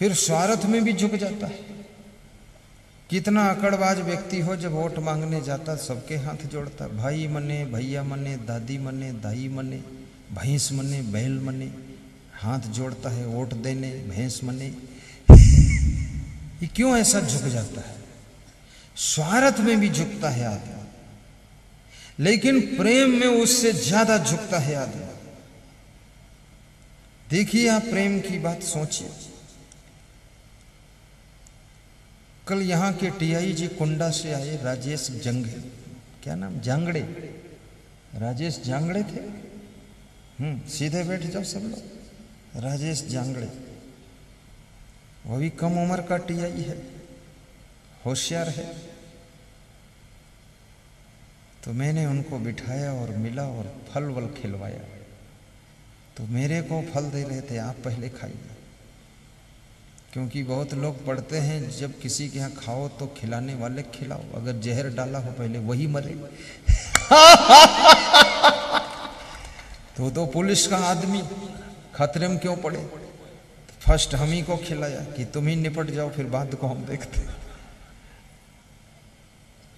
फिर स्वार्थ में भी झुक जाता है। कितना अकड़बाज व्यक्ति हो जब वोट मांगने जाता, सबके हाथ जोड़ता। भाई मने, भैया मने, दादी मने, दाई मने, भैंस मने, बैल मने, हाथ जोड़ता है वोट देने, भैंस मने। ये क्यों ऐसा झुक जाता है? स्वार्थ में भी झुकता है आदमी लेकिन प्रेम में उससे ज़्यादा झुकता है आदमी देखिए आप प्रेम की बात सोचिए। कल यहाँ के टीआई जी कुंडा से आए राजेश जंगे क्या नाम? जांगड़े। राजेश जांगड़े थे? हम्म सीधे बैठ जाओ सब लोग। राजेश जांगड़े। वो भी कम उम्र का टीआई है। होशियार है। तो मैंने उनको बिठाया और मिला और फल वल खिलवाया। तो मेरे को फल दे रहे थे, आप पहले खाइए। क्योंकि बहुत लोग पढ़ते हैं, जब किसी के यहाँ खाओ तो खिलाने वाले खिलाओ, अगर जहर डाला हो पहले वही मरे। तो तो पुलिस का आदमी खतरे में क्यों पड़े? फ़र्स्ट हम ही को खिलाया कि तुम ही निपट जाओ, फिर बाद को हम देखते।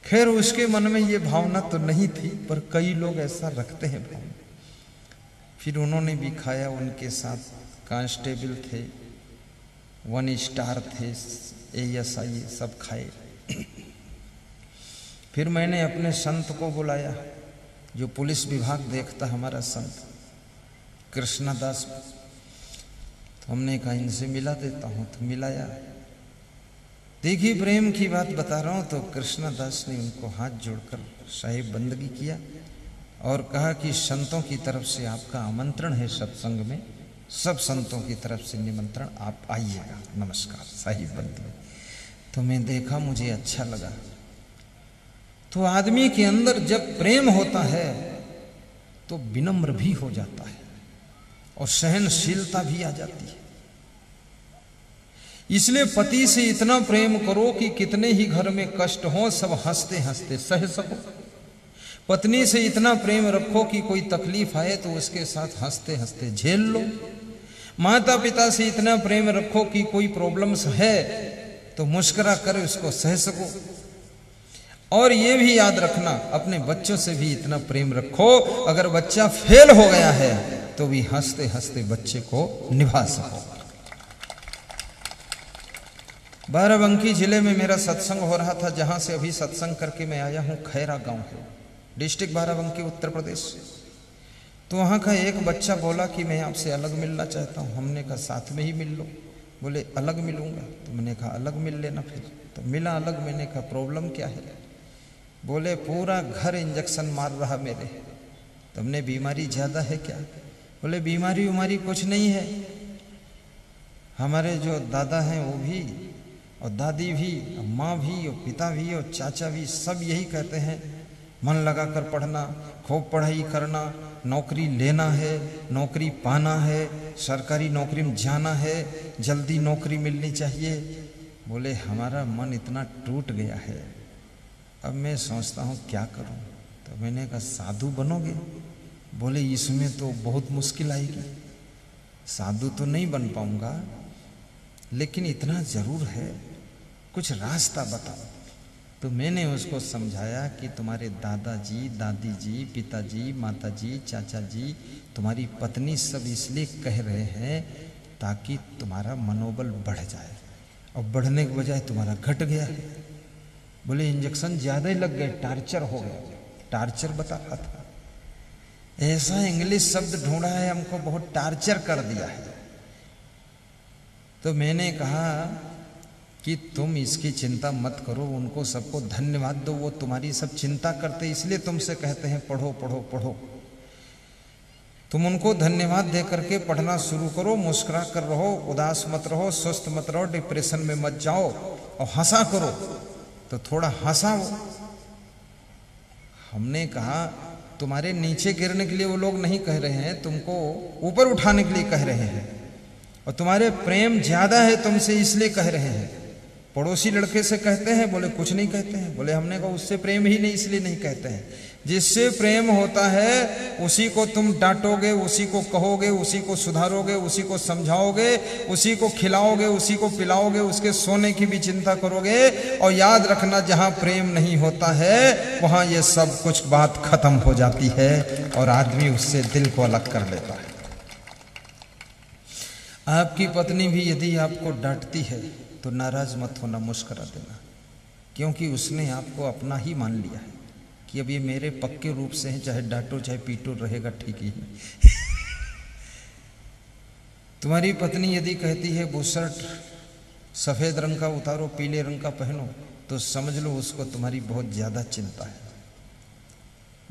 खैर, उसके मन में ये भावना तो नहीं थी, पर कई लोग ऐसा रखते हैं भावना। फिर उन्होंने भी खाया, उनके साथ कांस्टेबल थे। वन स्टार थे ए एस आई सब खाए। फिर मैंने अपने संत को बुलाया, जो पुलिस विभाग देखता हमारा संत, कृष्णदास। तो हमने कहा, इनसे मिला देता हूँ। तो मिलाया। देखिए, प्रेम की बात बता रहा हूँ तो कृष्णदास ने उनको हाथ जोड़कर साहिब बंदगी किया और कहा कि संतों की तरफ़ से आपका आमंत्रण है सत्संग में। सब संतों की तरफ़ से निमंत्रण, आप आइएगा। नमस्कार, साहिब बंदगी तो मैं देखा मुझे अच्छा लगा। तो आदमी के अंदर जब प्रेम होता है तो विनम्र भी हो जाता है और सहनशीलता भी आ जाती है। इसलिए पति से इतना प्रेम करो कि कितने ही घर में कष्ट हो, सब हँसते हँसते सह सको। पत्नी से इतना प्रेम रखो कि कोई तकलीफ़ आए तो उसके साथ हँसते हँसते झेल लो। माता पिता से इतना प्रेम रखो कि कोई प्रॉब्लम्स है तो मुस्करा कर उसको सह सको। और ये भी याद रखना, अपने बच्चों से भी इतना प्रेम रखो, अगर बच्चा फेल हो गया है तो भी हँसते हँसते बच्चे को निभा सको। बाराबंकी ज़िले में मेरा सत्संग हो रहा था, जहाँ से अभी सत्संग करके मैं आया हूँ, खैरा गाँव डिस्ट्रिक्ट बाराबंकी, उत्तर प्रदेश। तो वहाँ का एक बच्चा बोला कि मैं आपसे अलग मिलना चाहता हूँ, हमने कहा, साथ में ही मिल लो। बोले, अलग मिलूँगा। तो मैंने कहा, अलग मिल लेना फिर। तो मिला अलग, मैंने कहा, प्रॉब्लम क्या है? बोले, पूरा घर इंजेक्शन मार रहा मेरे। तुमने बीमारी ज़्यादा है क्या? बोले, बीमारी उमारी कुछ नहीं है। हमारे जो दादा हैं वो भी, और दादी भी, और माँ भी, और पिता भी, और चाचा भी सब यही कहते हैं। मन लगाकर पढ़ना, खूब पढ़ाई करना नौकरी लेना है, नौकरी पाना है, सरकारी नौकरी में जाना है, जल्दी नौकरी मिलनी चाहिए। बोले, हमारा मन इतना टूट गया है। अब मैं सोचता हूँ क्या करूँ? तो मैंने कहा, साधु बनोगे? बोले, इसमें तो बहुत मुश्किल आएगी। साधु तो नहीं बन पाऊँगा, लेकिन इतना ज़रूर है। कुछ रास्ता बताओ। तो मैंने उसको समझाया कि तुम्हारे दादाजी दादी जी पिताजी, माताजी चाचा जी तुम्हारी पत्नी सब इसलिए कह रहे हैं ताकि तुम्हारा मनोबल बढ़ जाए। और बढ़ने के बजाय तुम्हारा घट गया। है बोले, इंजेक्शन ज़्यादा ही लग गए, टार्चर हो गया। टार्चर बता रहा था ऐसा इंग्लिश शब्द ढूंढा है, हमको बहुत टार्चर कर दिया है। तो मैंने कहा कि तुम इसकी चिंता मत करो, उनको सबको धन्यवाद दो, वो तुम्हारी सब चिंता करते, इसलिए तुमसे कहते हैं, पढ़ो पढ़ो पढ़ो। तुम उनको धन्यवाद दे करके पढ़ना शुरू करो, मुस्कुरा कर रहो, उदास मत रहो, स्वस्थ मत रहो, डिप्रेशन में मत जाओ, और हंसा करो। तो थोड़ा हंसाओ। हमने कहा, तुम्हारे नीचे गिरने के लिए वो लोग नहीं कह रहे हैं, तुमको ऊपर उठाने के लिए कह रहे हैं। और तुम्हारे प्रेम ज़्यादा है तुमसे, इसलिए कह रहे हैं। पड़ोसी लड़के से कहते हैं, बोले, कुछ नहीं कहते हैं। बोले, हमने कहा, उससे प्रेम ही नहीं, इसलिए नहीं कहते हैं। जिससे प्रेम होता है, उसी को तुम डांटोगे, उसी को कहोगे, उसी को सुधारोगे, उसी को समझाओगे, उसी को खिलाओगे, उसी को पिलाओगे, उसके सोने की भी चिंता करोगे और याद रखना, जहाँ प्रेम नहीं होता है, वहाँ ये सब कुछ बात खत्म हो जाती है और आदमी उससे दिल को अलग कर लेता है। आपकी पत्नी भी यदि आपको डांटती है तो नाराज़ मत होना, मुस्करा देना। क्योंकि उसने आपको अपना ही मान लिया है कि अब ये मेरे पक्के रूप से हैं, चाहे डांटो, चाहे पीटो, रहेगा ठीक ही। तुम्हारी पत्नी यदि कहती है, वो शर्ट सफ़ेद रंग का उतारो, पीले रंग का पहनो तो समझ लो उसको तुम्हारी बहुत ज़्यादा चिंता है।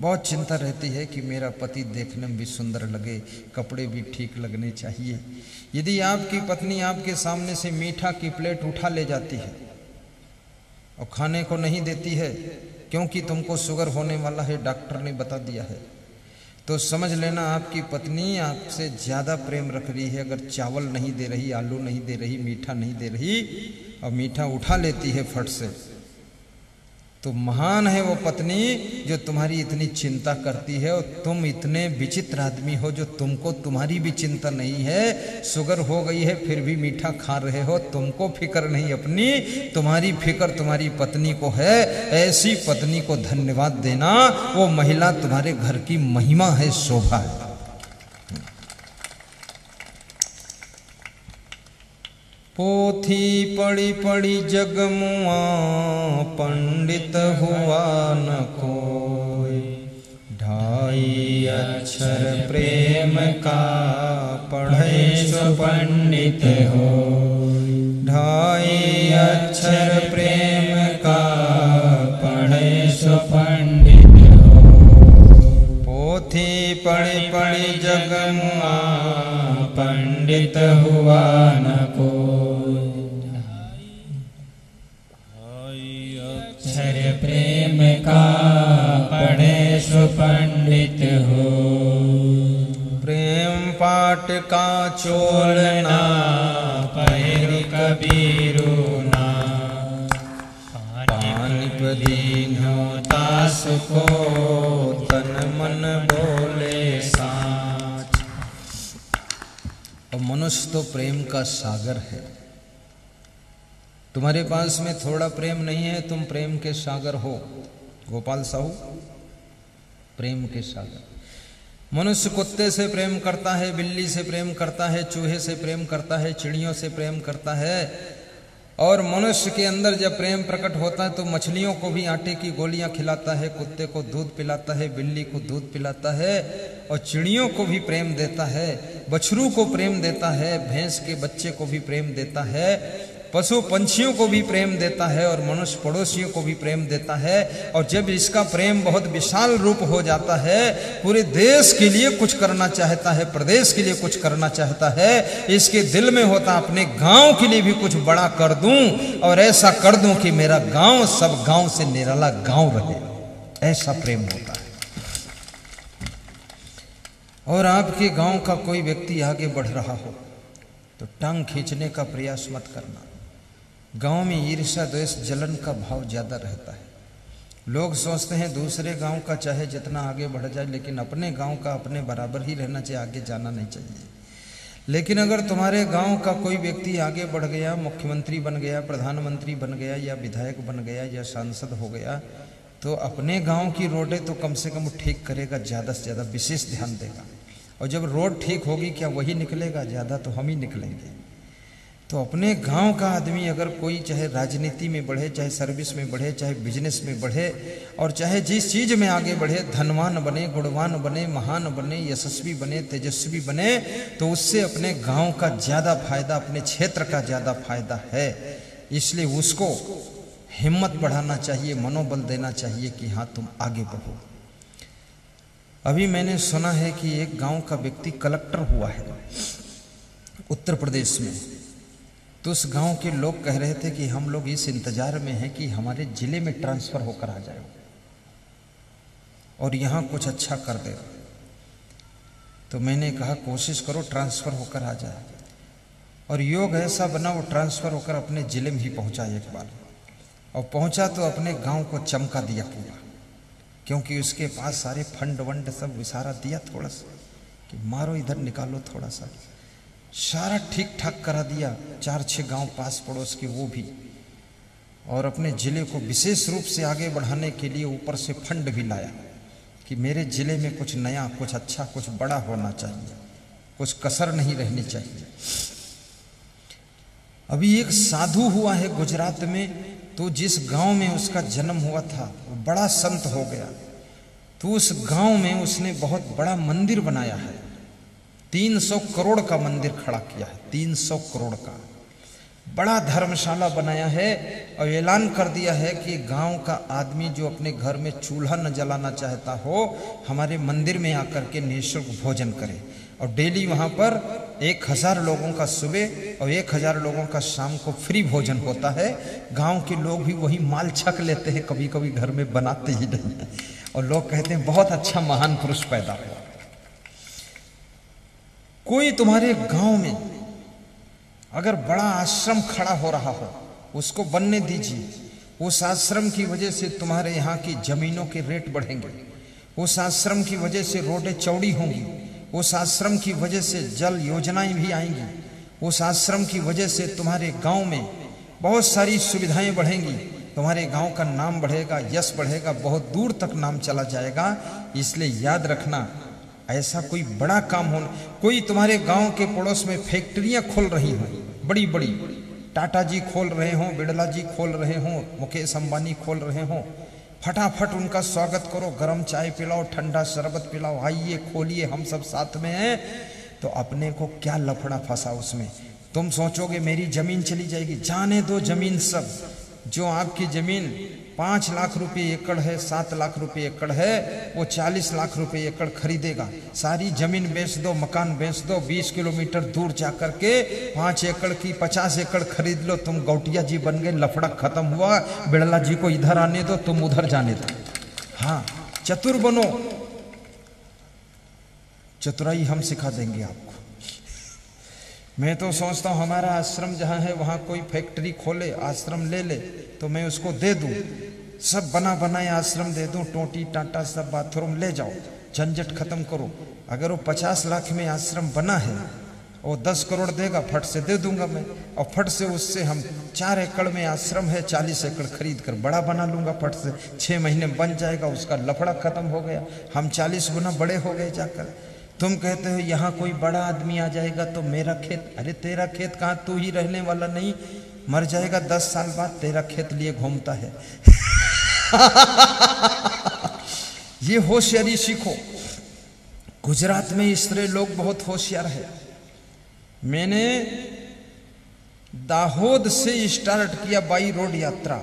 बहुत चिंता रहती है कि मेरा पति देखने में भी सुंदर लगे, कपड़े भी ठीक लगने चाहिए। यदि आपकी पत्नी आपके सामने से मीठा की प्लेट उठा ले जाती है और खाने को नहीं देती है, क्योंकि तुमको शुगर होने वाला है, डॉक्टर ने बता दिया है तो समझ लेना आपकी पत्नी आपसे ज़्यादा प्रेम रख रही है। अगर चावल नहीं दे रही, आलू नहीं दे रही, मीठा नहीं दे रही, और मीठा उठा लेती है फट से तो महान है वो पत्नी जो तुम्हारी इतनी चिंता करती है और तुम इतने विचित्र आदमी हो जो तुमको तुम्हारी भी चिंता नहीं है, शुगर हो गई है, फिर भी मीठा खा रहे हो, तुमको फ़िक्र नहीं अपनी, तुम्हारी फ़िक्र तुम्हारी पत्नी को है, ऐसी पत्नी को धन्यवाद देना, वो महिला तुम्हारे घर की महिमा है, शोभा है। पोथी पड़ी पड़ी जगमुआ पंडित हुआ न कोई ढाई अक्षर प्रेम का पढ़े सो पंडित हो ढाई अक्षर प्रेम का पढ़े सो पंडित हो पोथी पड़ी पड़ी जगमुआ पंडित हुआ न कोई पाठ का चोलना पैर कबीरू पानिप को, तन मन बोले साच और मनुष्य तो प्रेम का सागर है। तुम्हारे पास में थोड़ा प्रेम नहीं है, तुम प्रेम के सागर हो। गोपाल साहू, प्रेम के सागर। मनुष्य कुत्ते से प्रेम करता है, बिल्ली से प्रेम करता है, चूहे से प्रेम करता है, चिड़ियों से प्रेम करता है। और मनुष्य के अंदर जब प्रेम प्रकट होता है तो मछलियों को भी आटे की गोलियाँ खिलाता है, कुत्ते को दूध पिलाता है, बिल्ली को दूध पिलाता है, और चिड़ियों को भी प्रेम देता है बछरू को प्रेम देता है, भैंस के बच्चे को भी प्रेम देता है। पशु पंछियों को भी प्रेम देता है और मनुष्य पड़ोसियों को भी प्रेम देता है। और जब इसका प्रेम बहुत विशाल रूप हो जाता है, पूरे देश के लिए कुछ करना चाहता है, प्रदेश के लिए कुछ करना चाहता है, इसके दिल में होता अपने गाँव के लिए भी कुछ बड़ा कर दूँ और ऐसा कर दूँ कि मेरा गाँव सब गाँव से निराला गाँव रहे ऐसा प्रेम होता है। और आपके गाँव का कोई व्यक्ति आगे बढ़ रहा हो तो टांग खींचने का प्रयास मत करना। गाँव में ईर्षा द्वेष जलन का भाव ज़्यादा रहता है। लोग सोचते हैं दूसरे गाँव का चाहे जितना आगे बढ़ जाए, लेकिन अपने गाँव का अपने बराबर ही रहना चाहिए, आगे जाना नहीं चाहिए। लेकिन अगर तुम्हारे गाँव का कोई व्यक्ति आगे बढ़ गया, मुख्यमंत्री बन गया, प्रधानमंत्री बन गया, या विधायक बन गया, या सांसद हो गया तो अपने गाँव की रोडें तो कम से कम ठीक करेगा, ज़्यादा से ज़्यादा विशेष ध्यान देगा। और जब रोड ठीक होगी, क्या वही निकलेगा? ज़्यादा तो हम ही निकलेंगे। तो अपने गाँव का आदमी अगर कोई चाहे राजनीति में बढ़े, चाहे सर्विस में बढ़े, चाहे बिज़नेस में बढ़े, और चाहे जिस चीज़ में आगे बढ़े, धनवान बने, गुणवान बने, महान बने, यशस्वी बने, तेजस्वी बने तो उससे अपने गाँव का ज़्यादा फ़ायदा, अपने क्षेत्र का ज़्यादा फ़ायदा है। इसलिए उसको हिम्मत बढ़ाना चाहिए, मनोबल देना चाहिए कि हाँ तुम आगे बढ़ो। अभी मैंने सुना है कि एक गाँव का व्यक्ति कलेक्टर हुआ है उत्तर प्रदेश में। तो उस गाँव के लोग कह रहे थे कि हम लोग इस इंतज़ार में हैं कि हमारे ज़िले में ट्रांसफ़र होकर आ जाए। और यहाँ कुछ अच्छा कर दे। तो मैंने कहा, कोशिश करो ट्रांसफ़र होकर आ जाए। और योग ऐसा बना, वो ट्रांसफ़र होकर अपने ज़िले में ही पहुँचा एक बार। और पहुँचा तो अपने गाँव को चमका दिया पूरा। क्योंकि उसके पास सारे फंड वंड सब विसारा दिया थोड़ा सा कि मारो इधर, निकालो थोड़ा सा। सारा ठीक ठाक करा दिया। चार छः गाँव पास पड़ोस के वो भी। और अपने ज़िले को विशेष रूप से आगे बढ़ाने के लिए ऊपर से फंड भी लाया कि मेरे ज़िले में कुछ नया, कुछ अच्छा कुछ बड़ा होना चाहिए। कुछ कसर नहीं रहनी चाहिए। अभी एक साधु हुआ है गुजरात में तो जिस गाँव में उसका जन्म हुआ था, वो बड़ा संत हो गया। तो उस गाँव में उसने बहुत बड़ा मंदिर बनाया है। तीन सौ करोड़ का मंदिर खड़ा किया है, तीन सौ करोड़ का। बड़ा धर्मशाला बनाया है और ऐलान कर दिया है कि गाँव का आदमी जो अपने घर में चूल्हा न जलाना चाहता हो, हमारे मंदिर में आकर के निःशुल्क भोजन करे। और डेली वहाँ पर एक हज़ार लोगों का सुबह और एक हज़ार लोगों का शाम को फ्री भोजन होता है। गाँव के लोग भी वही माल छक लेते हैं कभी कभी घर में बनाते ही नहीं और लोग कहते हैं, बहुत अच्छा महान पुरुष पैदा हुआ। कोई तुम्हारे गाँव में अगर बड़ा आश्रम खड़ा हो रहा हो, उसको बनने दीजिए। उस आश्रम की वजह से तुम्हारे यहाँ की जमीनों के रेट बढ़ेंगे। उस आश्रम की वजह से रोडें चौड़ी होंगी। उस आश्रम की वजह से जल योजनाएँ भी आएँगी। उस आश्रम की वजह से तुम्हारे गाँव में बहुत सारी सुविधाएँ बढ़ेंगी। तुम्हारे गाँव का नाम बढ़ेगा, यश बढ़ेगा, बहुत दूर तक नाम चला जाएगा। इसलिए याद रखना ऐसा कोई बड़ा काम हो कोई तुम्हारे गाँव के पड़ोस में फैक्ट्रियाँ खोल रही हो, बड़ी बड़ी। टाटा जी खोल रहे हों, बिड़ला जी खोल रहे हों, मुकेश अंबानी खोल रहे हों। फटाफट उनका स्वागत करो, गर्म चाय पिलाओ, ठंडा शरबत पिलाओ, आइए, खोलिए, हम सब साथ में हैं। तो अपने को क्या लफड़ा फंसा उसमें? तुम सोचोगे मेरी ज़मीन चली जाएगी, जाने दो ज़मीन सब। जो आपकी ज़मीन पाँच लाख रुपए एकड़ है, सात लाख रुपए एकड़ है, वो चालीस लाख रुपए एकड़ खरीदेगा। सारी ज़मीन बेच दो, मकान बेच दो, बीस किलोमीटर दूर जाकर के पाँच एकड़ की पचास एकड़ खरीद लो, तुम गौटिया जी बन गए लफड़क खत्म हुआ, बिड़ला जी को इधर आने दो, तुम उधर जाने दो। हाँ चतुर बनो। चतुराई हम सिखा देंगे आपको। मैं तो सोचता हूँ, हमारा आश्रम जहाँ है, वहाँ कोई फैक्ट्री खोले, आश्रम ले ले तो मैं उसको दे दूँ। सब बना बनाए आश्रम दे दूँ, टोटी, टाटा सब बाथरूम ले जाओ, झंझट खत्म करो। अगर वो पचास लाख में आश्रम बना है, वो दस करोड़ देगा, फट से दे दूँगा मैं। और फट से उससे हम चार एकड़ में आश्रम है, चालीस एकड़ खरीद कर बड़ा बना लूँगा, फट से। छः महीने बन जाएगा, उसका लफड़ा खत्म हो गया। हम चालीस गुना बड़े हो गए जाकर। तुम कहते हो, यहाँ कोई बड़ा आदमी आ जाएगा तो मेरा खेत अरे, तेरा खेत कहाँ? तू ही रहने वाला नहीं। मर जाएगा दस साल बाद, तेरा खेत लिए घूमता है। ये होशियारी सीखो। गुजरात में इस तरह लोग बहुत होशियार है। मैंने दाहोद से स्टार्ट किया बाई रोड यात्रा।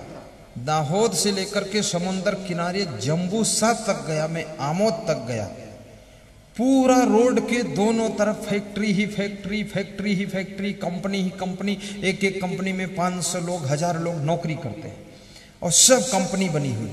दाहोद से लेकर के समुन्द्र किनारे जम्बूसा तक गया, मैं आमोद तक गया। पूरा रोड के दोनों तरफ़ फैक्ट्री ही फैक्ट्री फैक्ट्री ही फैक्ट्री, कंपनी ही कंपनी एक एक कंपनी में 500 लोग, हज़ार लोग नौकरी करते हैं। और सब कंपनी बनी हुई।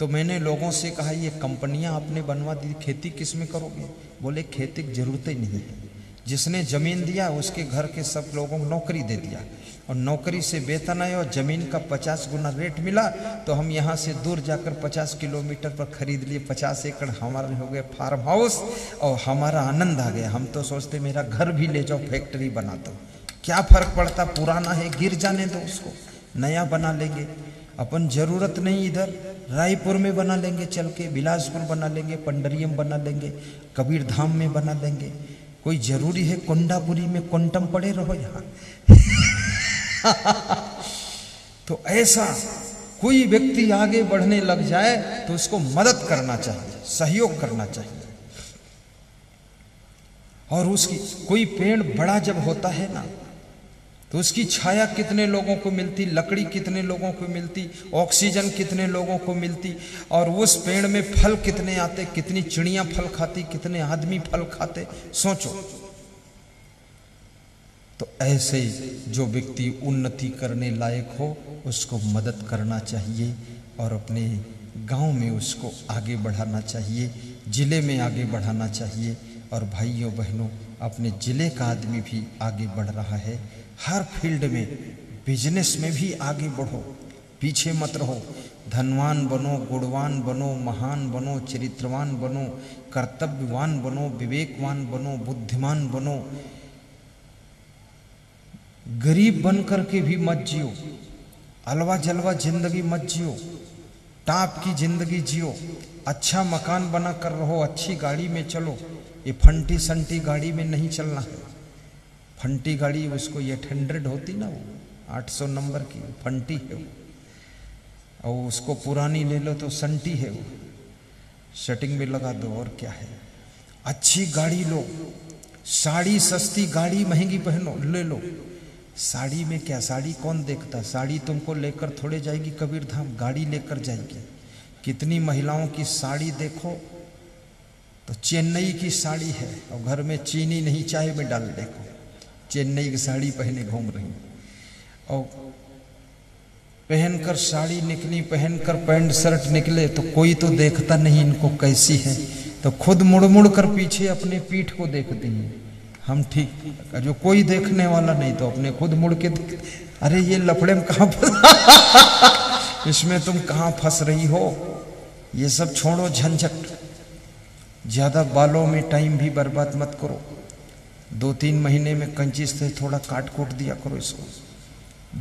तो मैंने लोगों से कहा, ये कंपनियाँ आपने बनवा दी, खेती किसमें करोगे? बोले, खेती की ज़रूरत ही नहीं है। जिसने ज़मीन दिया, उसके घर के सब लोगों को नौकरी दे दिया। और नौकरी से वेतन आए और ज़मीन का पचास गुना रेट मिला तो हम यहाँ से दूर जाकर पचास किलोमीटर पर खरीद लिए। पचास एकड़ हमारे हो गए फार्म हाउस और हमारा आनंद आ गया। हम तो सोचते, मेरा घर भी ले जाओ, फैक्ट्री बना दो। क्या फ़र्क पड़ता? पुराना है, गिर जाने दो उसको। नया बना लेंगे। अपन ज़रूरत नहीं इधर। रायपुर में बना लेंगे चल के, बिलासपुर बना लेंगे, पंडरियम बना लेंगे कबीर धाम में बना लेंगे। कोई ज़रूरी है? कोंडापुरी में कोंटम पड़े रहो यहाँ। तो ऐसा कोई व्यक्ति आगे बढ़ने लग जाए तो उसको मदद करना चाहिए, सहयोग करना चाहिए। और उसकी कोई पेड़ बड़ा जब होता है ना तो उसकी छाया कितने लोगों को मिलती, लकड़ी कितने लोगों को मिलती, ऑक्सीजन कितने लोगों को मिलती, और उस पेड़ में फल कितने आते, कितनी चिड़िया फल खाती, कितने आदमी फल खाते, सोचो। तो ऐसे जो व्यक्ति उन्नति करने लायक हो, उसको मदद करना चाहिए और अपने गाँव में उसको आगे बढ़ाना चाहिए, ज़िले में आगे बढ़ाना चाहिए और भाइयों बहनों, अपने ज़िले का आदमी भी आगे बढ़ रहा है। हर फ़ील्ड में बिज़नेस में भी आगे बढ़ो, पीछे मत रहो। धनवान बनो, गुणवान बनो, महान बनो, चरित्रवान बनो, कर्तव्यवान बनो, विवेकवान बनो, बुद्धिमान बनो गरीब बन करके भी मत जियो। अलवा जलवा ज़िंदगी मत जियो। टाप की ज़िंदगी जियो। अच्छा मकान बना कर रहो, अच्छी गाड़ी में चलो। ये फंटी संटी गाड़ी में नहीं चलना। है फंटी गाड़ी उसको एट हंड्रेड होती ना वो, आठ सौ नंबर की, फंटी है वो। और उसको पुरानी ले लो तो संटी है वो। सेटिंग में लगा दो, और क्या है? अच्छी गाड़ी लो। साड़ी सस्ती गाड़ी महँगी पहनो, ले लो। साड़ी में क्या, साड़ी कौन देखता? साड़ी तुमको लेकर थोड़े जाएगी कबीर धाम गाड़ी लेकर जाएगी। कितनी महिलाओं की साड़ी देखो तो चेन्नई की साड़ी है, और घर में चीनी नहीं, चाय में डाल देखो। चेन्नई की साड़ी पहने घूम रही। और पहनकर साड़ी निकली, पहनकर पैंट शर्ट निकले तो कोई तो देखता नहीं इनको कैसी है। तो खुद मुड़ मुड़ कर पीछे अपने पीठ को देखती हैं। हम ठीक, जो कोई देखने वाला नहीं तो अपने खुद मुड़ के अरे ये लफड़े में कहा इसमें तुम कहाँ फंस रही हो? ये सब छोड़ो झंझट। ज़्यादा बालों में टाइम भी बर्बाद मत करो। दो तीन महीने में कंची से थोड़ा काट कूट दिया करो इसको।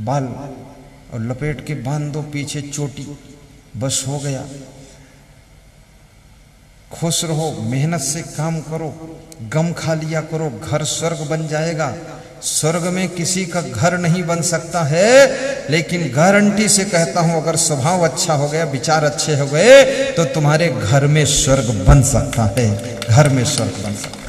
बाल और लपेट के बाँध दो पीछे चोटी। बस हो गया। खुश रहो, मेहनत से काम करो, गम खा लिया करो, घर स्वर्ग बन जाएगा। स्वर्ग में किसी का घर नहीं बन सकता है, लेकिन गारंटी से कहता हूँ, अगर स्वभाव अच्छा हो गया, विचार अच्छे हो गए तो तुम्हारे घर में स्वर्ग बन सकता है, घर में स्वर्ग बन सकता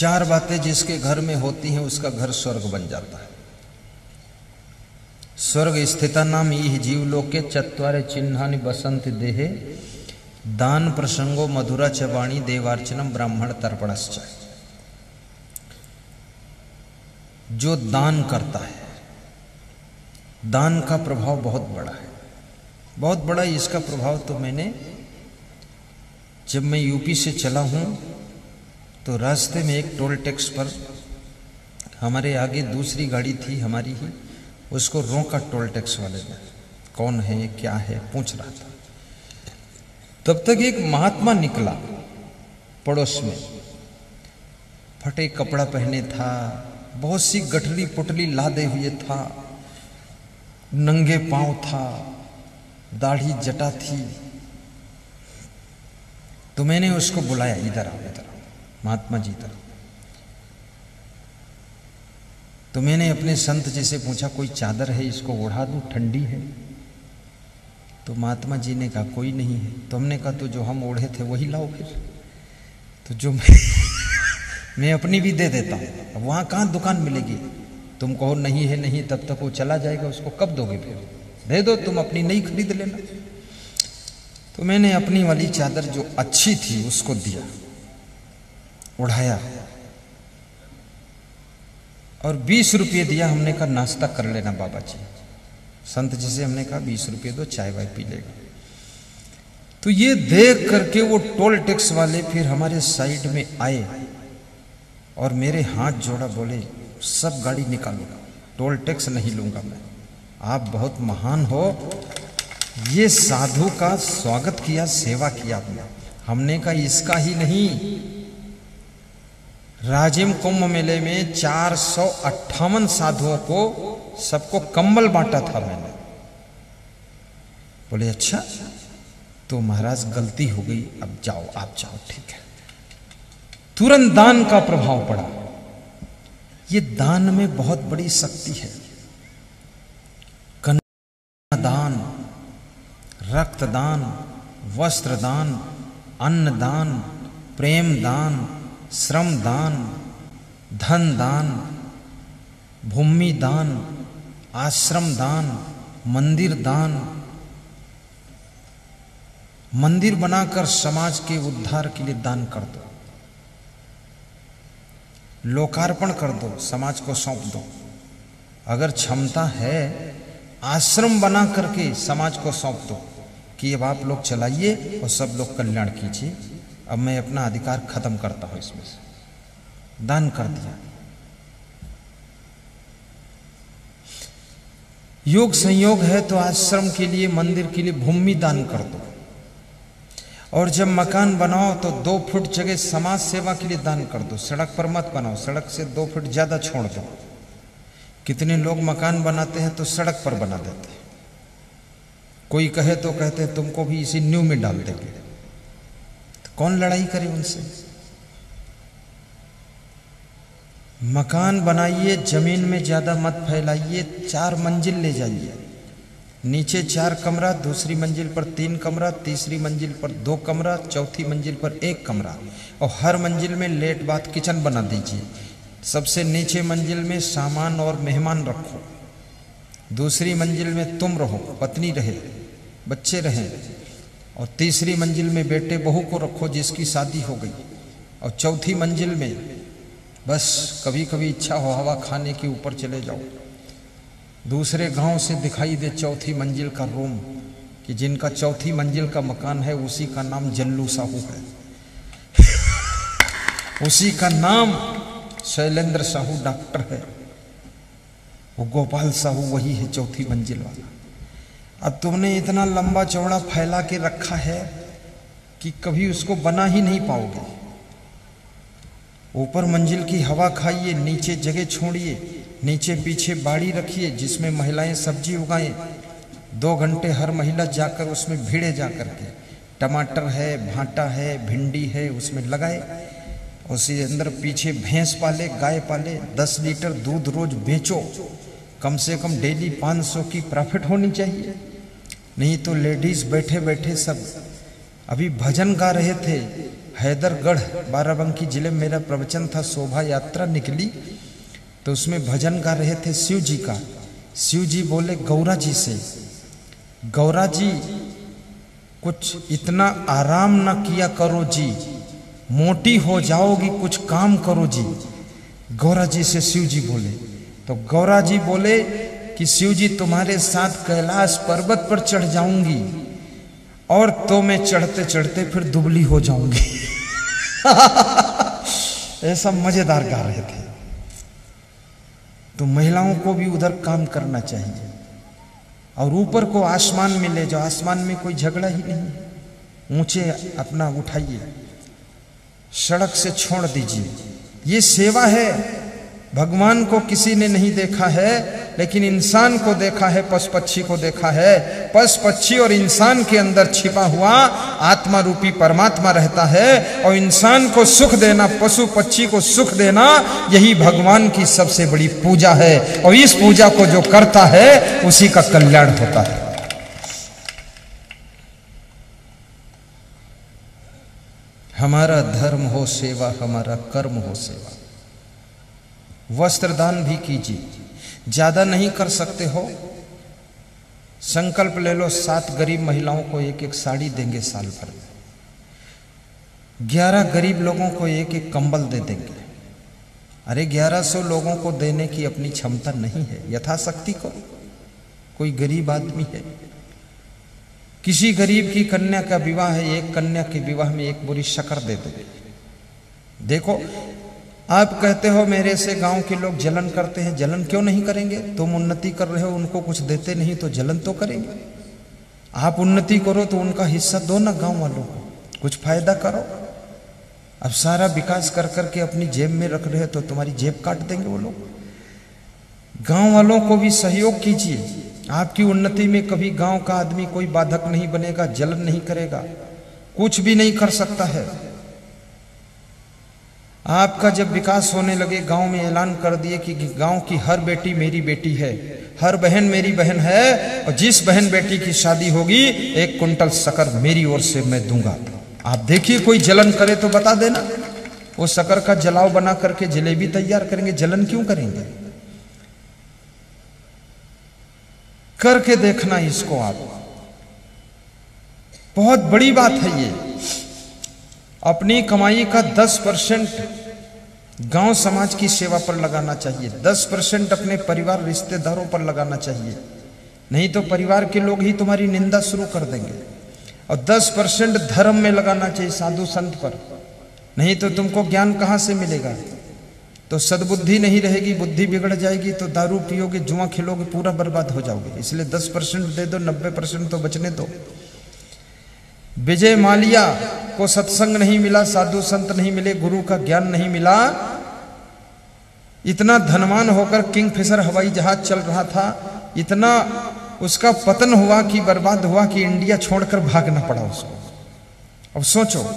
चार बातें जिसके घर में होती हैं, उसका घर स्वर्ग बन जाता है। स्वर्ग स्थिता नाम यह जीवलोके चतवारे चिन्हानि बसंत देहे, दान प्रसंगो मधुरा चवाणी देवार्चनम ब्राह्मण तर्पणश्च। जो दान करता है, दान का प्रभाव बहुत बड़ा है। बहुत बड़ा इसका प्रभाव तो मैंने, जब मैं यूपी से चला हूँ तो रास्ते में एक टोल टैक्स पर हमारे आगे दूसरी गाड़ी थी हमारी ही, उसको रोका टोल टैक्स वाले ने। कौन है, क्या है, पूछ रहा था। तब तक एक महात्मा निकला पड़ोस में। फटे कपड़ा पहने था, बहुत सी गठरी पुटली लादे हुए था, नंगे पाँव था, दाढ़ी जटा थी। तो मैंने उसको बुलाया, इधर आओ, इधर महात्मा जी तरफ़ तो मैंने अपने संत जी से पूछा कोई चादर है? इसको ओढ़ा दूँ? ठंडी है? तो महात्मा जी ने कहा कोई नहीं है। तो हमने कहा तो जो हम ओढ़े थे वही लाओ फिर। तो जो मैं, मैं अपनी भी दे देता हूँ। वहाँ कहाँ दुकान मिलेगी? तुम कहो नहीं है नहीं तब तक वो चला जाएगा उसको कब दोगे फिर? दे दो तुम अपनी नहीं खरीद लेना। तो मैंने अपनी वाली चादर जो अच्छी थी उसको दिया। उड़ाया। और बीस रुपये दिया हमने कहा, नाश्ता कर लेना बाबा जी। संत जी से हमने कहा, बीस रुपये दो, चाय वाय पी लेगा। तो ये देख करके वो टोल टैक्स वाले फिर हमारे साइड में आए और मेरे हाथ जोड़ा, बोले, सब गाड़ी निकालो टोल टैक्स नहीं लूँगा मैं। आप बहुत महान हो। ये साधु का स्वागत किया, सेवा किया आपने। हमने कहा, इसका ही नहीं राजिम कुंभ मेले में चार सौ अट्ठावन साधुओं को सबको कंबल बांटा था मैंने। बोले अच्छा तो महाराज, गलती हो गई, अब जाओ, आप जाओ, ठीक है। तुरंत दान का प्रभाव पड़ा। ये दान में बहुत बड़ी शक्ति है। दान रक्तदान वस्त्र दान अन्न दान प्रेम दान श्रम दान धन दान भूमि दान आश्रम दान मंदिर दान मंदिर बनाकर समाज के उद्धार के लिए दान कर दो। लोकार्पण कर दो, समाज को सौंप दो। अगर क्षमता है, आश्रम बना करके समाज को सौंप दो कि अब आप लोग चलाइए और सब लोग कल्याण कीजिए। अब मैं अपना अधिकार खत्म करता हूँ इसमें से। दान कर दिया। योग संयोग है तो आश्रम के लिए, मंदिर के लिए भूमि दान कर दो। और जब मकान बनाओ तो दो फुट जगह समाज सेवा के लिए दान कर दो। सड़क पर मत बनाओ, सड़क से दो फुट ज़्यादा छोड़ दो। कितने लोग मकान बनाते हैं तो सड़क पर बना देते हैं। कोई कहे तो कहते हैं, तुमको भी इसी न्यू में डाल देंगे। कौन लड़ाई करे उनसे? मकान बनाइए, ज़मीन में ज़्यादा मत फैलाइए, चार मंजिल ले जाइए। नीचे चार कमरा, दूसरी मंजिल पर तीन कमरा, तीसरी मंजिल पर दो कमरा, चौथी मंजिल पर एक कमरा। और हर मंजिल में लेट बाथ किचन बना दीजिए। सबसे नीचे मंजिल में सामान और मेहमान रखो। दूसरी मंजिल में तुम रहो, पत्नी रहे, बच्चे रहें। और तीसरी मंजिल में बेटे बहू को रखो जिसकी शादी हो गई। और चौथी मंजिल में बस कभी कभी इच्छा हो हवा खाने के ऊपर चले जाओ। दूसरे गाँव से दिखाई दे चौथी मंजिल का रूम कि जिनका चौथी मंजिल का मकान है, उसी का नाम जल्लू साहू है। उसी का नाम शैलेंद्र साहू डॉक्टर है। वो गोपाल साहू वही है चौथी मंजिल वाला। अब तुमने इतना लंबा चौड़ा फैला के रखा है कि कभी उसको बना ही नहीं पाओगे। ऊपर मंजिल की हवा खाइए, नीचे जगह छोड़िए, नीचे पीछे बाड़ी रखिए, जिसमें महिलाएँ सब्ज़ी उगाएँ। दो घंटे हर महिला जाकर उसमें भिड़े जा कर के टमाटर है, भाटा है, भिंडी है, उसमें लगाए, उसी अंदर पीछे भैंस पाले, गाय पाले, दस लीटर दूध रोज बेचो। कम से कम डेली पाँच सौ की प्रॉफिट होनी चाहिए। नहीं तो लेडीज़ बैठे बैठे सब। अभी भजन गा रहे थे हैदरगढ़, बाराबंकी ज़िले में मेरा प्रवचन था, शोभा यात्रा निकली तो उसमें भजन गा रहे थे शिव जी का। शिव जी बोले, गौरा जी से, गौरा जी, कुछ इतना आराम ना किया करो जी। मोटी हो जाओगी, कुछ काम करो जी। गौरा जी से शिव जी बोले। तो गौरा जी बोले कि शिव जी तुम्हारे साथ कैलाश पर्वत पर चढ़ जाऊँगी और तो मैं चढ़ते चढ़ते फिर दुबली हो जाऊँगी। ऐसा मज़ेदार गा रहे थे। तो महिलाओं को भी उधर काम करना चाहिए और ऊपर को आसमान में ले जाओ। आसमान में कोई झगड़ा ही नहीं। ऊँचे अपना उठाइए, सड़क से छोड़ दीजिए। ये सेवा है भगवान को किसी ने नहीं देखा है, लेकिन इंसान को देखा है पशु पक्षी को देखा है। पशु पक्षी और इंसान के अंदर छिपा हुआ आत्मा रूपी परमात्मा रहता है और इंसान को सुख देना पशु पक्षी को सुख देना, यही भगवान की सबसे बड़ी पूजा है। और इस पूजा को जो करता है, उसी का कल्याण होता है। हमारा धर्म हो सेवा, हमारा कर्म हो सेवा। वस्त्र दान भी कीजिए। ज़्यादा नहीं कर सकते हो? संकल्प ले लो, सात गरीब महिलाओं को एक एक साड़ी देंगे साल भर में। ग्यारह गरीब लोगों को एक एक कंबल दे देंगे। अरे, ग्यारह सौ लोगों को देने की अपनी क्षमता नहीं है, यथाशक्ति को। कोई गरीब आदमी है। किसी गरीब की कन्या का विवाह है, एक कन्या के विवाह में एक बुरी शकर दे दो। देखो आप कहते हो मेरे से गाँव के लोग जलन करते हैं, जलन क्यों नहीं करेंगे? तुम उन्नति कर रहे हो, उनको कुछ देते नहीं तो जलन तो करेंगे। आप उन्नति करो तो उनका हिस्सा दो ना गाँव वालों को। कुछ फ़ायदा करो। अब सारा विकास कर करके अपनी जेब में रख रहे हो तो तुम्हारी जेब काट देंगे वो लोग। गाँव वालों को भी सहयोग कीजिए। आपकी उन्नति में कभी गाँव का आदमी कोई बाधक नहीं बनेगा, जलन नहीं करेगा। कुछ भी नहीं कर सकता है। आपका जब विकास होने लगे, गाँव में ऐलान कर दिए कि गाँव की हर बेटी मेरी बेटी है, हर बहन मेरी बहन है, और जिस बहन बेटी की शादी होगी, एक कुंटल शकर मेरी ओर से मैं दूँगा। आप देखिए, कोई जलन करे तो बता देना। वो शकर का जलाव बना करके जलेबी तैयार करेंगे। जलन क्यों करेंगे? करके देखना इसको आप। बहुत बड़ी बात है ये। अपनी कमाई का 10 परसेंट गाँव समाज की सेवा पर लगाना चाहिए। 10 परसेंट अपने परिवार, रिश्तेदारों पर लगाना चाहिए। नहीं तो परिवार के लोग ही तुम्हारी निंदा शुरू कर देंगे। और दस परसेंट धर्म में लगाना चाहिए साधु संत पर। नहीं तो तुमको ज्ञान कहाँ से मिलेगा? तो सद्बुद्धि नहीं रहेगी, बुद्धि बिगड़ जाएगी तो दारू पियोगे, जुआ खेलोगे, पूरा बर्बाद हो जाओगे। इसलिए दस परसेंट दे दो, नब्बे परसेंट तो बचने दो। विजय मालिया को सत्संग नहीं मिला, साधु संत नहीं मिले, गुरु का ज्ञान नहीं मिला। इतना धनवान होकर किंग फिशर हवाई जहाज़ चल रहा था, इतना उसका पतन हुआ कि, बर्बाद हुआ कि इंडिया छोड़कर भागना पड़ा उसको। अब सोचो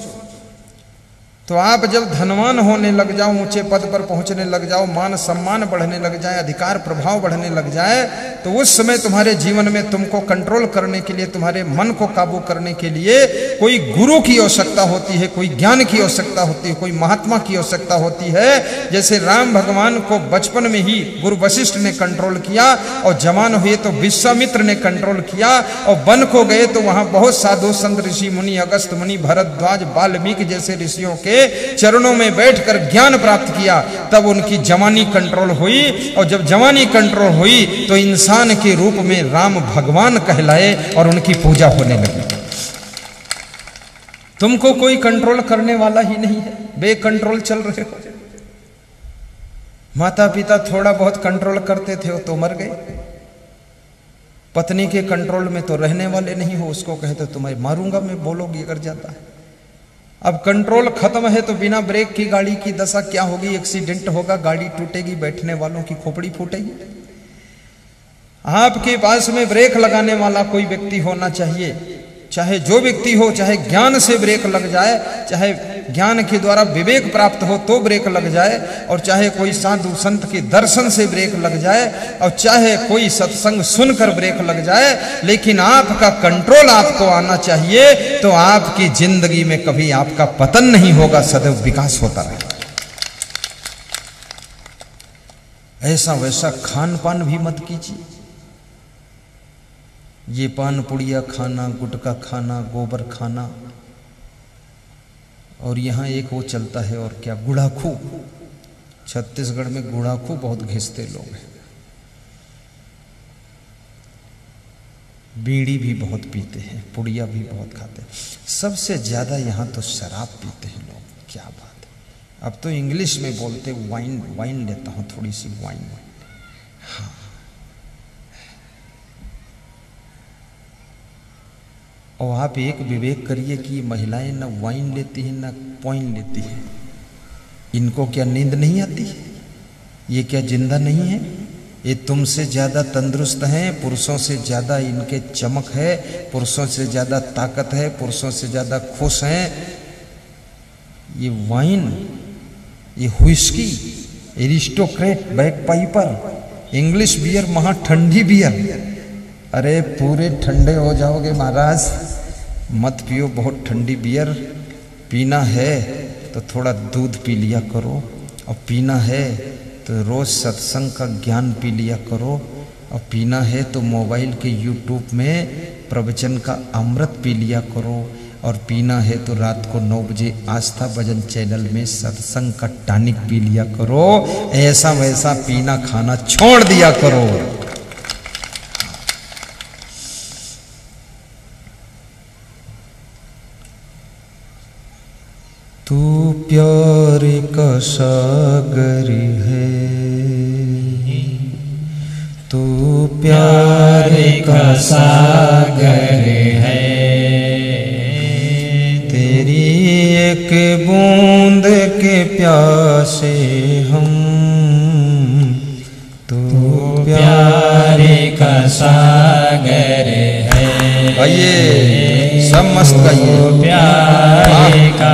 तो आप जब धनवान होने लग जाओ, ऊँचे पद पर पहुँचने लग जाओ, मान सम्मान बढ़ने लग जाए, अधिकार प्रभाव बढ़ने लग जाए तो उस समय तुम्हारे जीवन में तुमको कंट्रोल करने के लिए, तुम्हारे मन को काबू करने के लिए कोई गुरु की आवश्यकता होती है, कोई ज्ञान की आवश्यकता होती है, कोई महात्मा की आवश्यकता होती है। जैसे राम भगवान को बचपन में ही गुरु वशिष्ठ ने कंट्रोल किया, और जवान हुए तो विश्वामित्र ने कंट्रोल किया, और वन को गए तो वहाँ बहुत साधु संत ऋषि मुनि, अगस्त मुनि, भरद्वाज, वाल्मीकि जैसे ऋषियों के चरणों में बैठकर ज्ञान प्राप्त किया, तब उनकी जवानी कंट्रोल हुई। और जब जवानी कंट्रोल हुई तो इंसान के रूप में राम भगवान कहलाए और उनकी पूजा होने लगी। तुमको कोई कंट्रोल करने वाला ही नहीं है। बे कंट्रोल चल रहे हो। माता पिता थोड़ा बहुत कंट्रोल करते थे तो मर गए। पत्नी के कंट्रोल में तो रहने वाले नहीं हो, उसको कहते तुम्हें मारूँगा मैं, बोलोगी अगर जाता है। अब कंट्रोल खत्म है तो बिना ब्रेक की गाड़ी की दशा क्या होगी? एक्सीडेंट होगा, गाड़ी टूटेगी, बैठने वालों की खोपड़ी फूटेगी। आपके पास में ब्रेक लगाने वाला कोई व्यक्ति होना चाहिए। चाहे जो व्यक्ति हो, चाहे ज्ञान से ब्रेक लग जाए, चाहे ज्ञान के द्वारा विवेक प्राप्त हो तो ब्रेक लग जाए, और चाहे कोई साधु संत के दर्शन से ब्रेक लग जाए, और चाहे कोई सत्संग सुनकर ब्रेक लग जाए, लेकिन आपका कंट्रोल आपको आना चाहिए तो आपकी ज़िंदगी में कभी आपका पतन नहीं होगा, सदैव विकास होता रहेगा। ऐसा वैसा खान पान भी मत कीजिए। ये पान पुड़िया खाना गुटका खाना, गोबर खाना। और यहाँ एक वो चलता है और क्या, गुड़ाखू। छत्तीसगढ़ में गुड़ाखू बहुत घिसते लोग हैं। बीड़ी भी बहुत पीते हैं, पुड़िया भी बहुत खाते हैं। सबसे ज़्यादा यहाँ तो शराब पीते हैं लोग, क्या बात है। अब तो इंग्लिश में बोलते वाइन वाइन लेता हूँ, थोड़ी सी वाइन और आप एक विवेक करिए कि महिलाएँ ना वाइन लेती हैं, ना पॉइन लेती हैं। इनको क्या नींद नहीं आती? ये क्या ज़िंदा नहीं है? ये तुमसे ज़्यादा तंदुरुस्त हैं, पुरुषों से ज़्यादा इनके चमक है, पुरुषों से ज़्यादा ताकत है, पुरुषों से ज़्यादा खुश हैं। ये वाइन ये whisky aristocrat Bagpiper English beer महा ठंडी बियर अरे पूरे ठंडे हो जाओगे महाराज। मत पियो, बहुत ठंडी बियर पीना है तो थोड़ा दूध पी लिया करो। और पीना है तो रोज़ सत्संग का ज्ञान पी लिया करो। और पीना है तो मोबाइल के यूट्यूब में प्रवचन का अमृत पी लिया करो। और पीना है तो रात को नौ बजे आस्था भजन चैनल में सत्संग का टानिक पी लिया करो। ऐसा वैसा पीना खाना छोड़ दिया करो। तू प्यार का सागर है। तू प्यार का सागर है। तेरी एक बूंद के प्यासे हम। तू प्यार का सागर है। गाइए सब मस्त गाइए। प्यार का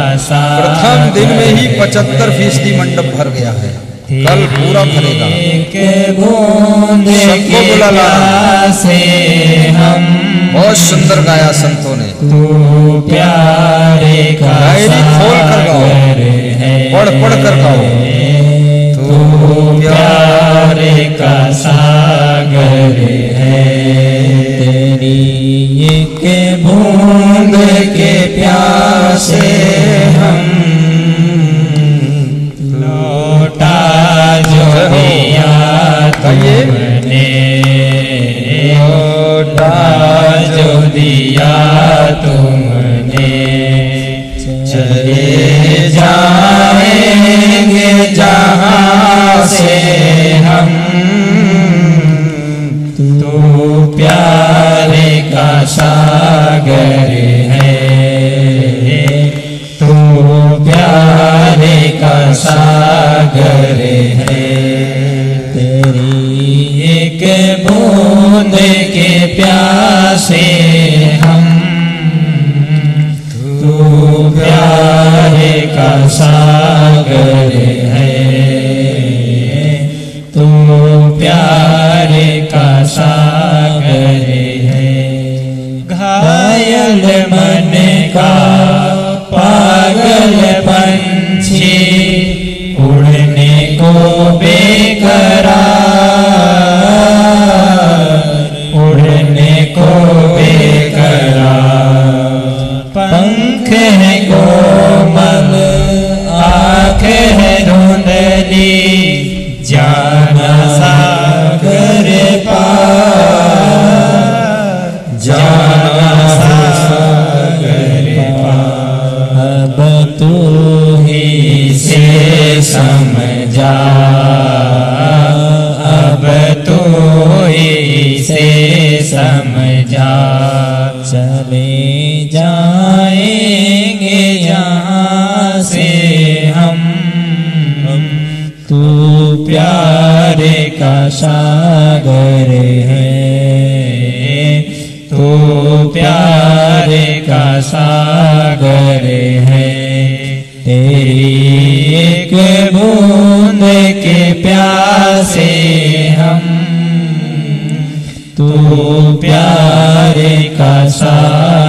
प्रथम दिन में ही पचहत्तर फ़ीसदी मंडप भर गया है। कल पूरा भरेगा। सबको बुला ला। बहुत सुंदर गाया संतों ने। तू प्यारे का डायरी खोल कर गाओ। है। पढ़ पढ़ कर गाओ। तू प्यारे का सागर है। तेरी के बूंद के प्यासे हम लौटा जो दिया तुमने लौटा सागर है। तू प्यारे का सागर है। तेरी एक बूंद के प्यासे हम। तू प्यारे का सागर है। तू प्यारे पागल सागर है। तू प्यारे का सागर है। तेरी एक बूंद के प्यासे हम। तू प्यारे का सागर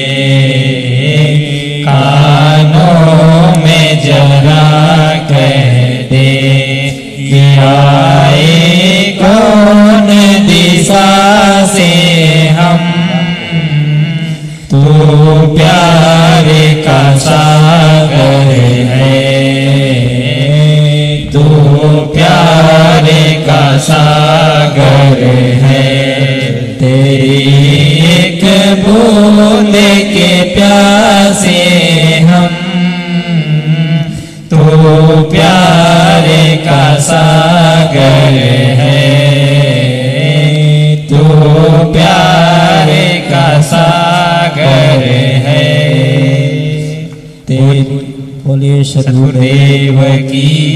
प्यारे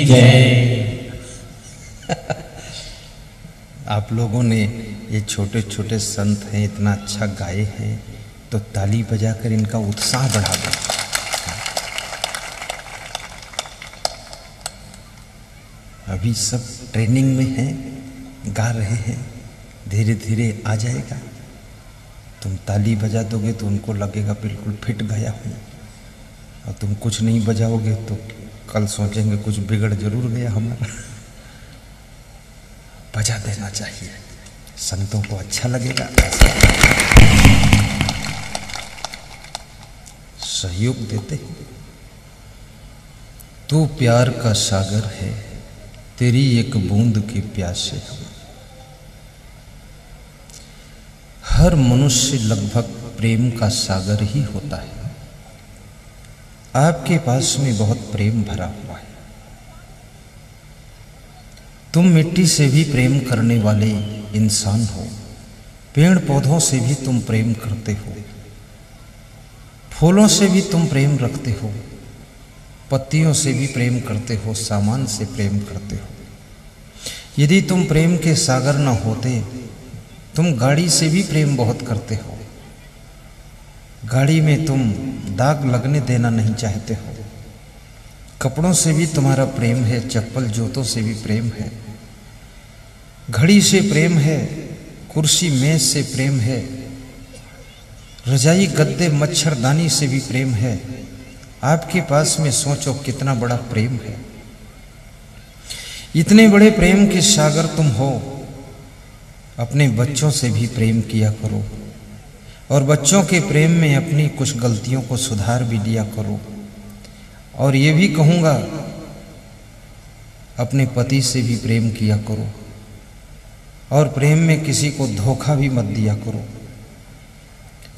जय। आप लोगों ने ये छोटे छोटे संत हैं, इतना अच्छा गाए हैं तो ताली बजाकर इनका उत्साह बढ़ा दो। अभी सब ट्रेनिंग में हैं, गा रहे हैं धीरे धीरे आ जाएगा। तुम ताली बजा दोगे तो उनको लगेगा बिल्कुल फिट गया हूँ। और तुम कुछ नहीं बजाओगे तो कल सोचेंगे कुछ बिगड़ ज़रूर गया हमारा। बजा देना चाहिए। संतों को अच्छा लगेगा। सहयोग देते तू प्यार का सागर है, तेरी एक बूंद की प्यासे हम। हर मनुष्य लगभग प्रेम का सागर ही होता है। आपके पास में बहुत प्रेम भरा हुआ है। तुम मिट्टी से भी प्रेम करने वाले इंसान हो। पेड़ पौधों से भी तुम प्रेम करते हो। फूलों से भी तुम प्रेम रखते हो। पत्तियों से भी प्रेम करते हो, सामान से प्रेम करते हो। यदि तुम प्रेम के सागर न होते, तुम गाड़ी से भी प्रेम बहुत करते हो। गाड़ी में तुम दाग लगने देना नहीं चाहते हो। कपड़ों से भी तुम्हारा प्रेम है, चप्पल जूतों से भी प्रेम है। घड़ी से प्रेम है, कुर्सी मेज से प्रेम है। रजाई, गद्दे मच्छरदानी से भी प्रेम है। आपके पास में सोचो कितना बड़ा प्रेम है। इतने बड़े प्रेम के सागर तुम हो, अपने बच्चों से भी प्रेम किया करो। और बच्चों के प्रेम में अपनी कुछ गलतियों को सुधार भी लिया करो। और ये भी कहूँगा, अपने पति से भी प्रेम किया करो। और प्रेम में किसी को धोखा भी मत दिया करो।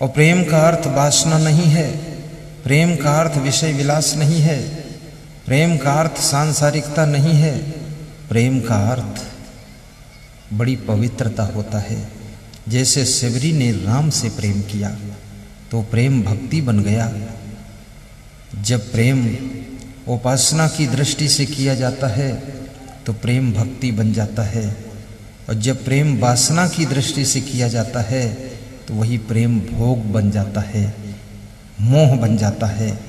और प्रेम का अर्थ वासना नहीं है, प्रेम का अर्थ विषय विलास नहीं है, प्रेम का अर्थ सांसारिकता नहीं है, प्रेम का अर्थ बड़ी पवित्रता होता है। जैसे शिवरी ने राम से प्रेम किया तो प्रेम भक्ति बन गया। जब प्रेम उपासना की दृष्टि से किया जाता है तो प्रेम भक्ति बन जाता है। और जब प्रेम वासना की दृष्टि से किया जाता है तो वही प्रेम भोग बन जाता है, मोह बन जाता है।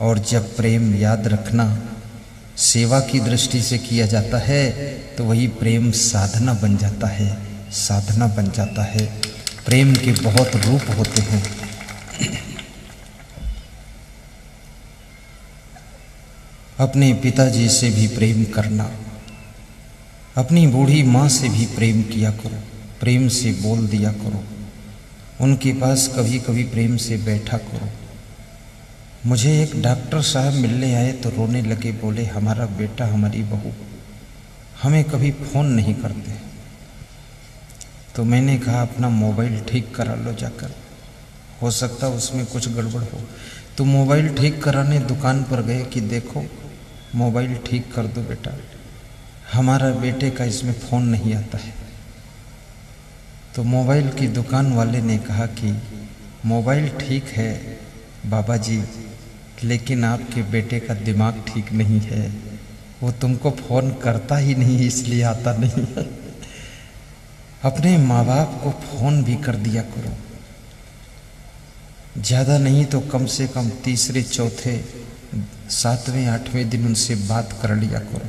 और जब प्रेम याद रखना सेवा की दृष्टि से किया जाता है तो वही प्रेम साधना बन जाता है। साधना बन जाता है। प्रेम के बहुत रूप होते हैं। अपने पिताजी से भी प्रेम करना, अपनी बूढ़ी माँ से भी प्रेम किया करो, प्रेम से बोल दिया करो, उनके पास कभी कभी प्रेम से बैठा करो। मुझे एक डॉक्टर साहब मिलने आए तो रोने लगे, बोले, हमारा बेटा, हमारी बहू, हमें कभी फ़ोन नहीं करते। तो मैंने कहा, अपना मोबाइल ठीक करा लो जाकर। हो सकता उसमें कुछ गड़बड़ हो। तो मोबाइल ठीक कराने दुकान पर गए कि, देखो, मोबाइल ठीक कर दो बेटा। हमारा बेटे का इसमें फ़ोन नहीं आता है। तो मोबाइल की दुकान वाले ने कहा कि, मोबाइल ठीक है बाबा जी, लेकिन आपके बेटे का दिमाग ठीक नहीं है। वो तुमको फ़ोन करता ही नहीं, इसलिए आता नहीं है। अपने माँ बाप को फ़ोन भी कर दिया करो। ज़्यादा नहीं तो कम से कम तीसरे, चौथे, सातवें, आठवें दिन उनसे बात कर लिया करो।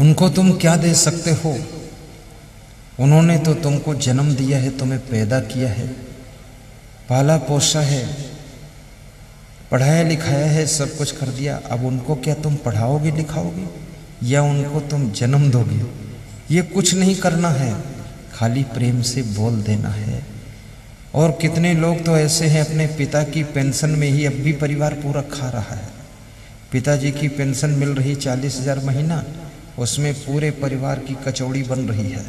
उनको तुम क्या दे सकते हो? उन्होंने तो तुमको जन्म दिया है, तुम्हें पैदा किया है। पाला पोसा है, पढ़ाया लिखाया है, सब कुछ कर दिया। अब उनको क्या तुम पढ़ाओगे, लिखाओगे? या उनको तुम जन्म दोगे? ये कुछ नहीं करना है। खाली प्रेम से बोल देना है। और कितने लोग तो ऐसे हैं अपने पिता की पेंशन में ही अब भी परिवार पूरा खा रहा है। पिताजी की पेंशन मिल रही चालीस हज़ार महीना, उसमें पूरे परिवार की कचौड़ी बन रही है।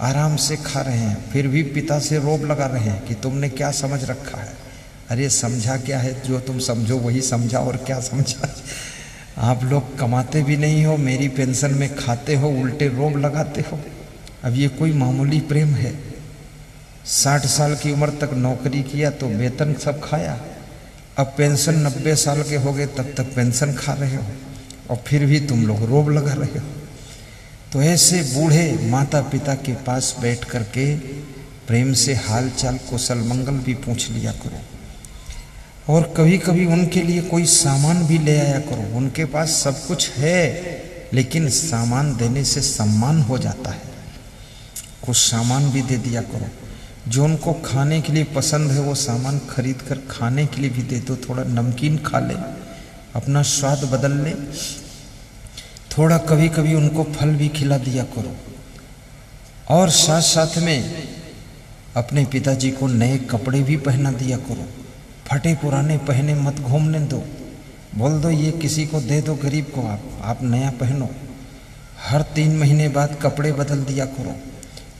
आराम से खा रहे हैं, फिर भी पिता से रोब लगा रहे हैं कि तुमने क्या समझ रखा है? अरे समझा क्या है? जो तुम समझो वही समझा और क्या समझा? आप लोग कमाते भी नहीं हो, मेरी पेंशन में खाते हो, उल्टे रोब लगाते हो। अब ये कोई मामूली प्रेम है। साठ साल की उम्र तक नौकरी किया तो वेतन सब खाया। अब पेंशन नब्बे साल के हो गए, तब तक पेंशन खा रहे हो। और फिर भी तुम लोग रोब लगा रहे हो। तो ऐसे बूढ़े माता पिता के पास बैठ करके प्रेम से हाल चाल कुशल मंगल भी पूछ लिया करो। और कभी कभी उनके लिए कोई सामान भी ले आया करो। उनके पास सब कुछ है, लेकिन सामान देने से सम्मान हो जाता है। कुछ सामान भी दे दिया करो। जो उनको खाने के लिए पसंद है, वो सामान खरीद कर खाने के लिए भी दे दो। थोड़ा नमकीन खा ले, अपना स्वाद बदल ले। थोड़ा कभी कभी उनको फल भी खिला दिया करो। और साथ साथ में अपने पिताजी को नए कपड़े भी पहना दिया करो। फटे पुराने पहने मत घूमने दो। बोल दो, ये किसी को दे दो गरीब को आप। आप नया पहनो। हर तीन महीने बाद कपड़े बदल दिया करो।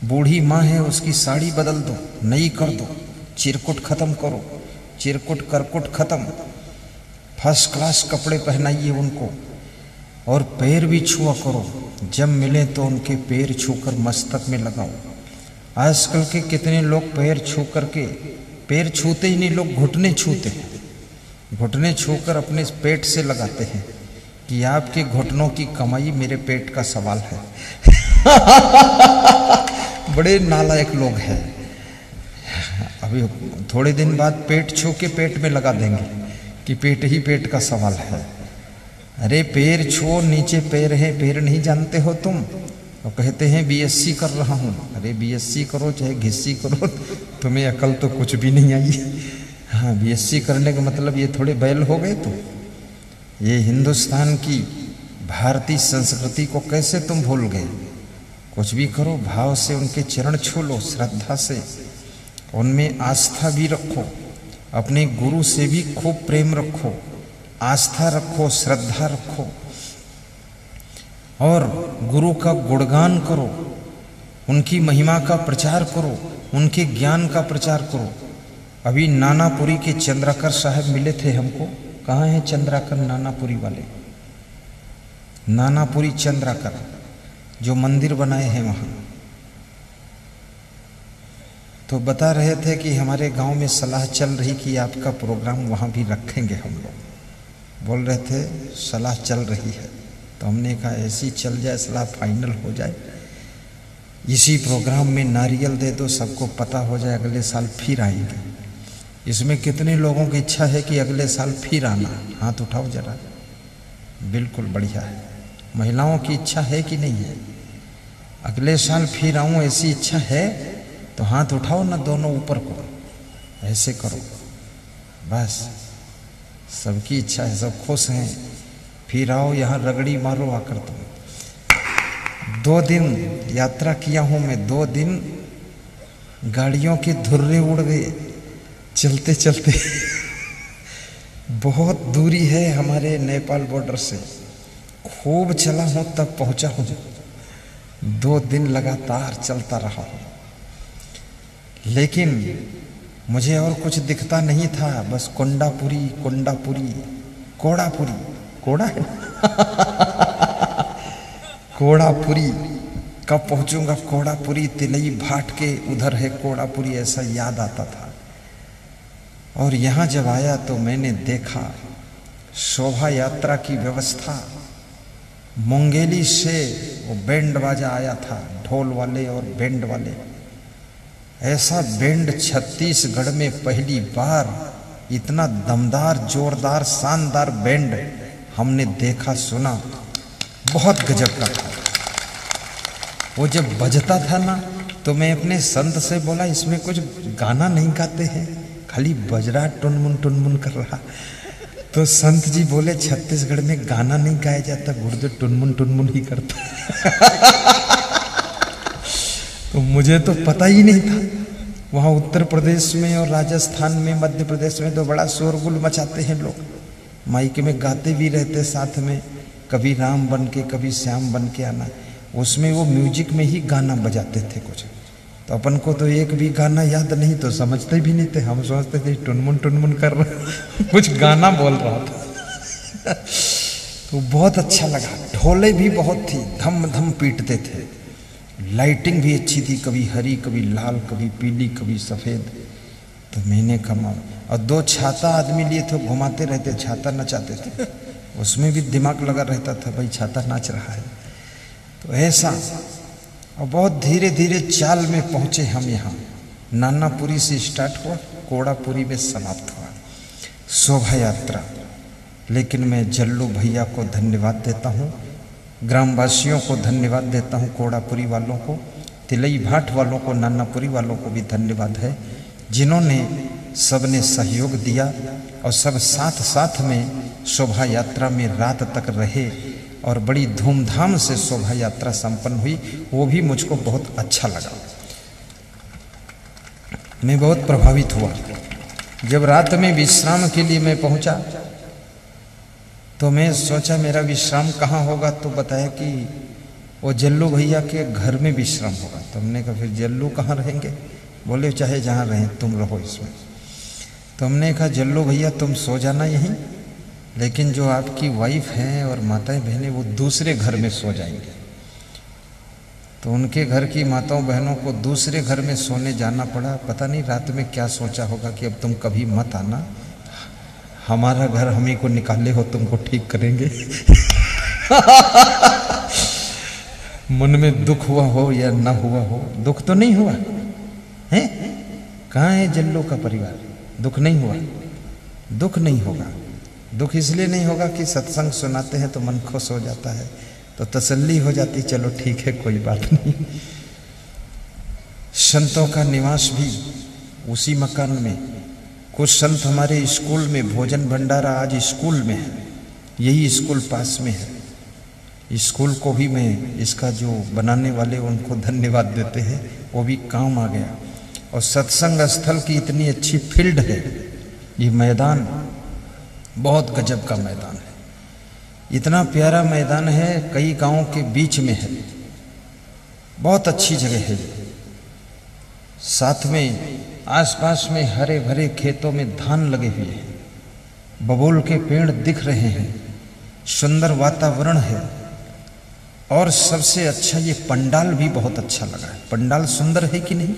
बूढ़ी माँ है, उसकी साड़ी बदल दो। नई कर दो। चिरकुट खत्म करो। चिरकुट, करकुट खत्म। फ़र्स्ट क्लास कपड़े पहनाइए उनको। और पैर भी छुआ करो। जब मिले तो उनके पैर छूकर मस्तक में लगाओ। आजकल के कितने लोग पैर छू करके पैर छूते ही नहीं, लोग घुटने छूते हैं। घुटने छूकर अपने पेट से लगाते हैं कि आपके घुटनों की कमाई मेरे पेट का सवाल है। बड़े नालायक लोग हैं। अभी थोड़े दिन बाद पेट छू के पेट में लगा देंगे कि पेट ही पेट का सवाल है। अरे पैर छो, नीचे पैर है, पैर नहीं जानते हो तुम। तो कहते हैं, बीएससी कर रहा हूँ। अरे, बीएससी करो, चाहे घिस्सी करो, तुम्हें अकल तो कुछ भी नहीं आई। हाँ बीएससी करने का मतलब ये थोड़े बैल हो गए तो। ये हिंदुस्तान की भारतीय संस्कृति को कैसे तुम भूल गए? कुछ भी करो, भाव से उनके चरण छू लो श्रद्धा से। उनमें आस्था भी रखो, अपने गुरु से भी खूब प्रेम रखो, आस्था रखो, श्रद्धा रखो। और गुरु का गुणगान करो, उनकी महिमा का प्रचार करो, उनके ज्ञान का प्रचार करो। अभी नानापुरी के चंद्राकर साहब मिले थे हमको। कहाँ हैं चंद्राकर नानापुरी वाले? नानापुरी चंद्राकर, जो मंदिर बनाए हैं वहाँ। तो बता रहे थे कि हमारे गाँव में सलाह चल रही कि आपका प्रोग्राम वहाँ भी रखेंगे हम लोग। बोल रहे थे, सलाह चल रही है। तो हमने कहा, ऐसी चल जाए, सलाह फाइनल हो जाए। इसी प्रोग्राम में नारियल दे दो, सबको पता हो जाए, अगले साल फिर आएँगे। इसमें कितने लोगों की इच्छा है कि अगले साल फिर आना? हाथ उठाओ जरा। बिल्कुल बढ़िया है। महिलाओं की इच्छा है कि नहीं है? अगले साल फिर आऊँ, ऐसी इच्छा है? तो हाथ उठाओ ना दोनों ऊपर को। ऐसे करो। बस। सबकी इच्छा है, सब खुश हैं। फिर आओ, यहाँ रगड़ी मारो आकर तुम। दो दिन यात्रा किया हूँ मैं, दो दिन गाड़ियों के धुर्रे उड़ गए। चलते चलते बहुत दूरी है हमारे नेपाल बॉर्डर से। खूब चला हूँ, तब पहुँचा हूँ। दो दिन लगातार चलता रहा हूँ। लेकिन मुझे और कुछ दिखता नहीं था। बस कोंडापुरी कोंडापुरी, कोड़ापुरी। कोड़ा? है कोड़ापुरी। कब पहुंचूँगा कोड़ापुरी? तिलई भाट के उधर है कोड़ापुरी, ऐसा याद आता था। और यहाँ जब आया तो मैंने देखा शोभा यात्रा की व्यवस्था। मुंगेली से वो बैंड बाजा आया था, ढोल वाले और बैंड वाले। ऐसा बैंड छत्तीसगढ़ में पहली बार, इतना दमदार, जोरदार, शानदार बैंड हमने देखा, सुना, बहुत गजब का था। वो जब बजता था ना तो मैं अपने संत से बोला, इसमें कुछ गाना नहीं गाते हैं, खाली बज रहा, टुनमुन टुनमुन कर रहा। तो संत जी बोले, छत्तीसगढ़ में गाना नहीं गाया जाता गुर्द टुनमुन टुनमुन ही करता। तो मुझे तो पता ही नहीं था। वहाँ उत्तर प्रदेश में और राजस्थान में, मध्य प्रदेश में तो बड़ा शोरगुल मचाते हैं लोग। माइक में गाते भी रहते साथ में। कभी राम बन के, कभी श्याम बन के आना। उसमें वो म्यूज़िक में ही गाना बजाते थे कुछ। तो अपन को तो एक भी गाना याद नहीं तो समझते भी नहीं थे। हम सोचते थे, टुनमुन टुनमुन कर रहा कुछ गाना बोल रहा था। तो बहुत अच्छा लगा। ढोले भी बहुत थी। धम धम पीटते थे। लाइटिंग भी अच्छी थी। कभी हरी, कभी लाल, कभी पीली, कभी सफ़ेद। तो मैंने कमा और दो छाता आदमी लिए थे घुमाते रहते, छाता नचाते थे उसमें भी दिमाग लगा रहता था, भाई छाता नाच रहा है। तो ऐसा, और बहुत धीरे धीरे चाल में पहुँचे हम यहाँ। नानापुरी से स्टार्ट हुआ, कोड़ापुरी में समाप्त हुआ। शोभा यात्रा। लेकिन मैं जल्लू भैया को धन्यवाद देता हूँ, ग्रामवासियों को धन्यवाद देता हूँ, कोड़ापुरी वालों को, तिलई भाट वालों को, नानापुरी वालों को भी धन्यवाद है, जिन्होंने सबने सहयोग दिया और सब साथ साथ में शोभा यात्रा में रात तक रहे और बड़ी धूमधाम से शोभा यात्रा संपन्न हुई, वो भी मुझको बहुत अच्छा लगा। मैं बहुत प्रभावित हुआ। जब रात में विश्राम के लिए मैं पहुँचा तो मैं सोचा, मेरा विश्राम कहाँ होगा? तो बताया कि वो जल्लू भैया के घर में विश्राम होगा। तो हमने कहा, फिर जल्लू कहाँ रहेंगे? बोले, चाहे जहाँ रहें, तुम रहो इसमें। तो हमने कहा, जल्लो भैया, तुम सो जाना यहीं। लेकिन जो आपकी वाइफ हैं और माताएँ बहनें वो दूसरे घर में सो जाएँगे। तो उनके घर की माताओं बहनों को दूसरे घर में सोने जाना पड़ा। पता नहीं रात में क्या सोचा होगा कि अब तुम कभी मत आना। हमारा घर हम ही को निकाले हो तुमको ठीक करेंगे। मन में दुख हुआ हो या ना हुआ हो, दुख तो नहीं हुआ। है? कहाँ है जल्लो का परिवार? दुख नहीं हुआ। दुख नहीं होगा। दुख इसलिए नहीं होगा कि सत्संग सुनाते हैं तो मन खुश हो जाता है तो तसल्ली हो जाती, चलो ठीक है, कोई बात नहीं। संतों का निवास भी उसी मकान में। कुछ संत हमारे स्कूल में, भोजन भंडारा आज स्कूल में है। यही स्कूल पास में है। स्कूल को भी मैं इसका जो बनाने वाले उनको धन्यवाद देते हैं, वो भी काम आ गया। और सत्संग स्थल की इतनी अच्छी फ़ील्ड है, ये मैदान बहुत गजब का मैदान है। इतना प्यारा मैदान है, कई गाँवों के बीच में है। बहुत अच्छी जगह है। साथ में आसपास में हरे भरे खेतों में धान लगे हुए हैं। बबूल के पेड़ दिख रहे हैं। सुंदर वातावरण है। और सबसे अच्छा ये पंडाल भी बहुत अच्छा लगा है। पंडाल सुंदर है कि नहीं?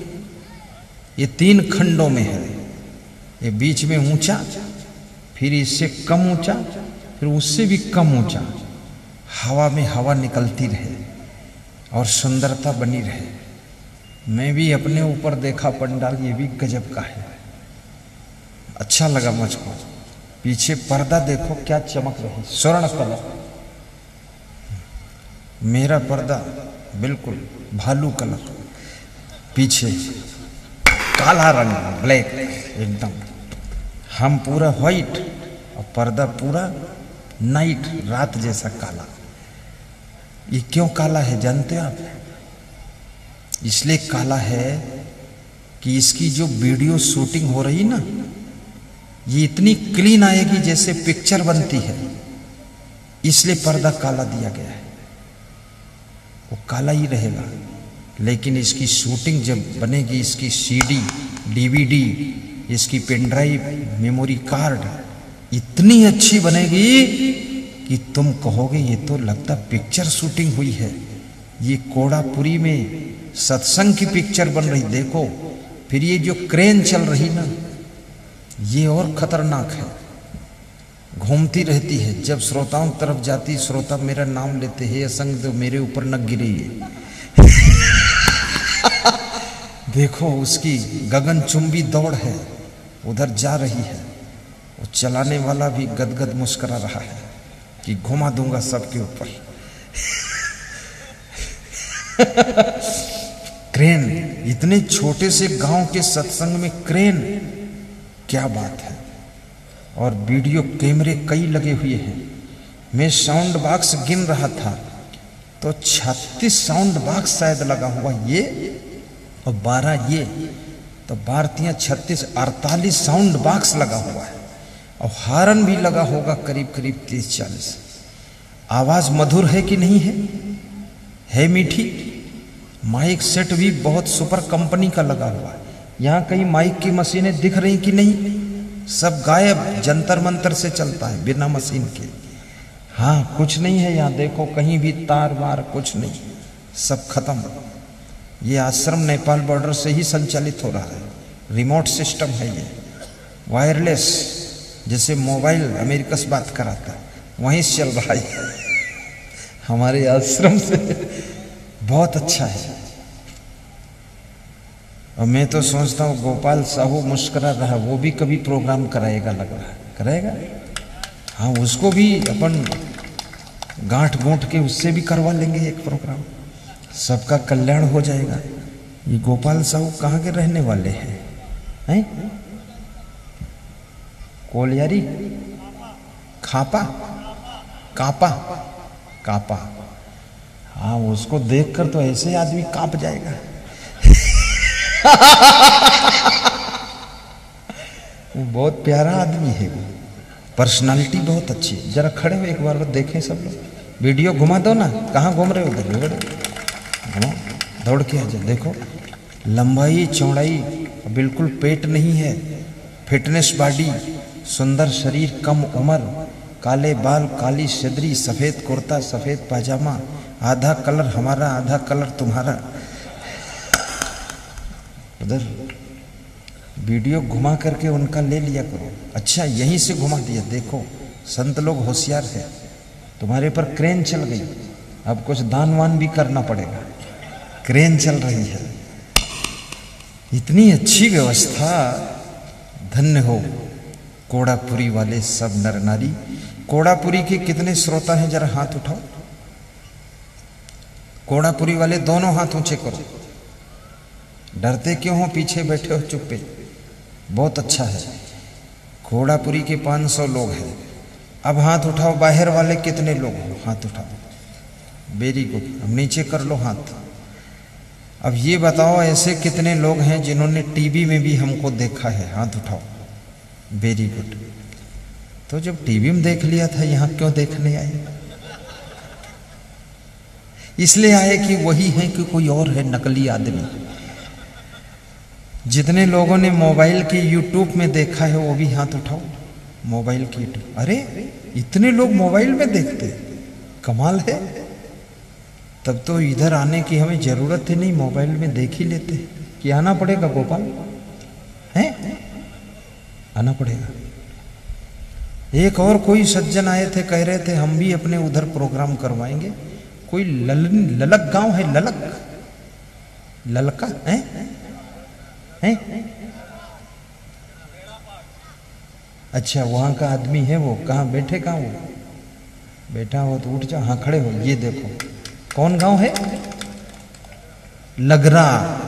ये तीन खंडों में है। ये बीच में ऊँचा, फिर इससे कम ऊँचा, फिर उससे भी कम ऊँचा। हवा में हवा निकलती रहे और सुंदरता बनी रहे। मैं भी अपने ऊपर देखा पंडाल, ये भी गजब का है। अच्छा लगा मुझको। पीछे पर्दा देखो, क्या चमक रही। स्वर्ण कलर। मेरा पर्दा बिल्कुल भालू कलर। पीछे काला रंग, ब्लैक। एकदम। हम पूरा व्हाइट और पर्दा पूरा नाइट रात जैसा काला। ये क्यों काला है, जानते आप? इसलिए काला है कि इसकी जो वीडियो शूटिंग हो रही ना, ये इतनी क्लीन आएगी जैसे पिक्चर बनती है। इसलिए पर्दा काला दिया गया है। वो काला ही रहेगा। लेकिन इसकी शूटिंग जब बनेगी, इसकी सीडी डीवीडी इसकी पेनड्राइव मेमोरी कार्ड, इतनी अच्छी बनेगी कि तुम कहोगे, ये तो लगता पिक्चर शूटिंग हुई है। ये कोड़ापुरी में सत्संग की पिक्चर बन रही, देखो। फिर ये जो क्रेन चल रही ना, ये और खतरनाक है। घूमती रहती है। जब श्रोताओं तरफ़ जाती, श्रोता मेरा नाम लेते हैं, असंग तो मेरे ऊपर न गिरे देखो उसकी गगन चुंबी दौड़ है, उधर जा रही है। वो चलाने वाला भी गदगद मुस्करा रहा है कि घुमा दूँगा सबके ऊपर। क्रेन, इतने छोटे से गाँव के सत्संग में क्रेन, क्या बात है। और वीडियो कैमरे कई लगे हुए हैं। मैं साउंड बॉक्स गिन रहा था तो 36 साउंड बॉक्स शायद लगा हुआ ये। और 12 ये तो भारतीय छत्तीस अड़तालीस साउंड बॉक्स लगा हुआ है। और हारन भी लगा होगा करीब करीब तीस चालीस। आवाज़ मधुर है कि नहीं है? है मीठी। माइक सेट भी बहुत सुपर कंपनी का लगा हुआ है। यहाँ कहीं माइक की मशीनें दिख रही कि नहीं? सब गायब, जंतर मंतर से चलता है बिना मशीन के। हाँ कुछ नहीं है यहाँ, देखो, कहीं भी तार वार कुछ नहीं। सब खत्म। ये आश्रम नेपाल बॉर्डर से ही संचालित हो रहा है। रिमोट सिस्टम है ये। वायरलेस, जैसे मोबाइल अमेरिका से बात कराता वहीं से चल रहा है। हमारे आश्रम से बहुत अच्छा है। और मैं तो सोचता हूँ, गोपाल साहू मुस्करा रहा वो भी कभी प्रोग्राम कराएगा लग रहा है। कराएगा? हाँ उसको भी अपन गांठ गोंठ के उससे भी करवा लेंगे एक प्रोग्राम। सबका कल्याण हो जाएगा। ये गोपाल साहू कहाँ के रहने वाले हैं? हैं? कोलियारी? खापा? कापा? कापा। हाँ उसको देखकर तो ऐसे आदमी काँप जाएगा। वो बहुत प्यारा आदमी है वो। पर्सनालिटी बहुत अच्छी है। जरा खड़े हो एक बार देखें सब लोग। वीडियो घुमा दो ना। कहाँ घूम रहे हो। घुमा दौड़ के आ जाओ देखो, लंबाई, चौड़ाई बिल्कुल पेट नहीं है। फिटनेस बॉडी, सुंदर शरीर, कम उम्र, काले बाल, काली सदरी सफ़ेद कुर्ता, सफ़ेद पाजामा आधा कलर हमारा, आधा कलर तुम्हारा। उधर वीडियो घुमा करके उनका ले लिया करो। अच्छा यहीं से घुमा दिया। देखो, संत लोग होशियार है। तुम्हारे पर क्रेन चल गई। अब कुछ दान वान भी करना पड़ेगा। क्रेन चल रही है। इतनी अच्छी व्यवस्था। धन्य हो। कोड़ापुरी वाले सब नर नारी। कोड़ापुरी के कितने श्रोता हैं, जरा हाथ उठाओ। कोड़ापुरी वाले दोनों हाथ ऊँचे करो। डरते क्यों हो? पीछे बैठे हो चुप्पे बहुत अच्छा है। घोड़ापुरी के 500 लोग हैं। अब हाथ उठाओ, बाहर वाले कितने लोग हाथ उठाओ। वेरी गुड अब नीचे कर लो हाथ। अब ये बताओ, ऐसे कितने लोग हैं जिन्होंने टीवी में भी हमको देखा है? हाथ उठाओ। वेरी गुड तो जब टीवी में देख लिया था, यहाँ क्यों देखने आए? इसलिए आए कि वही है कि कोई और है नकली आदमी। जितने लोगों ने मोबाइल के यूट्यूब में देखा है, वो भी हाथ उठाओ। मोबाइल के अरे, इतने लोग मोबाइल में देखते कमाल है। तब तो इधर आने की हमें ज़रूरत ही नहीं मोबाइल में देख ही लेते। कि आना पड़ेगा गोपाल? है? आना पड़ेगा। एक और कोई सज्जन आए थे कह रहे थे हम भी अपने उधर प्रोग्राम करवाएँगे। कोई लल, ललक गाँव है ललक? ललका? है? है? अच्छा वहाँ का आदमी है वो। कहाँ बैठे कहाँ वो? बैठा हो तो उठ जाओ हाँ खड़े हो। ये देखो। कौन गाँव है? लगरा।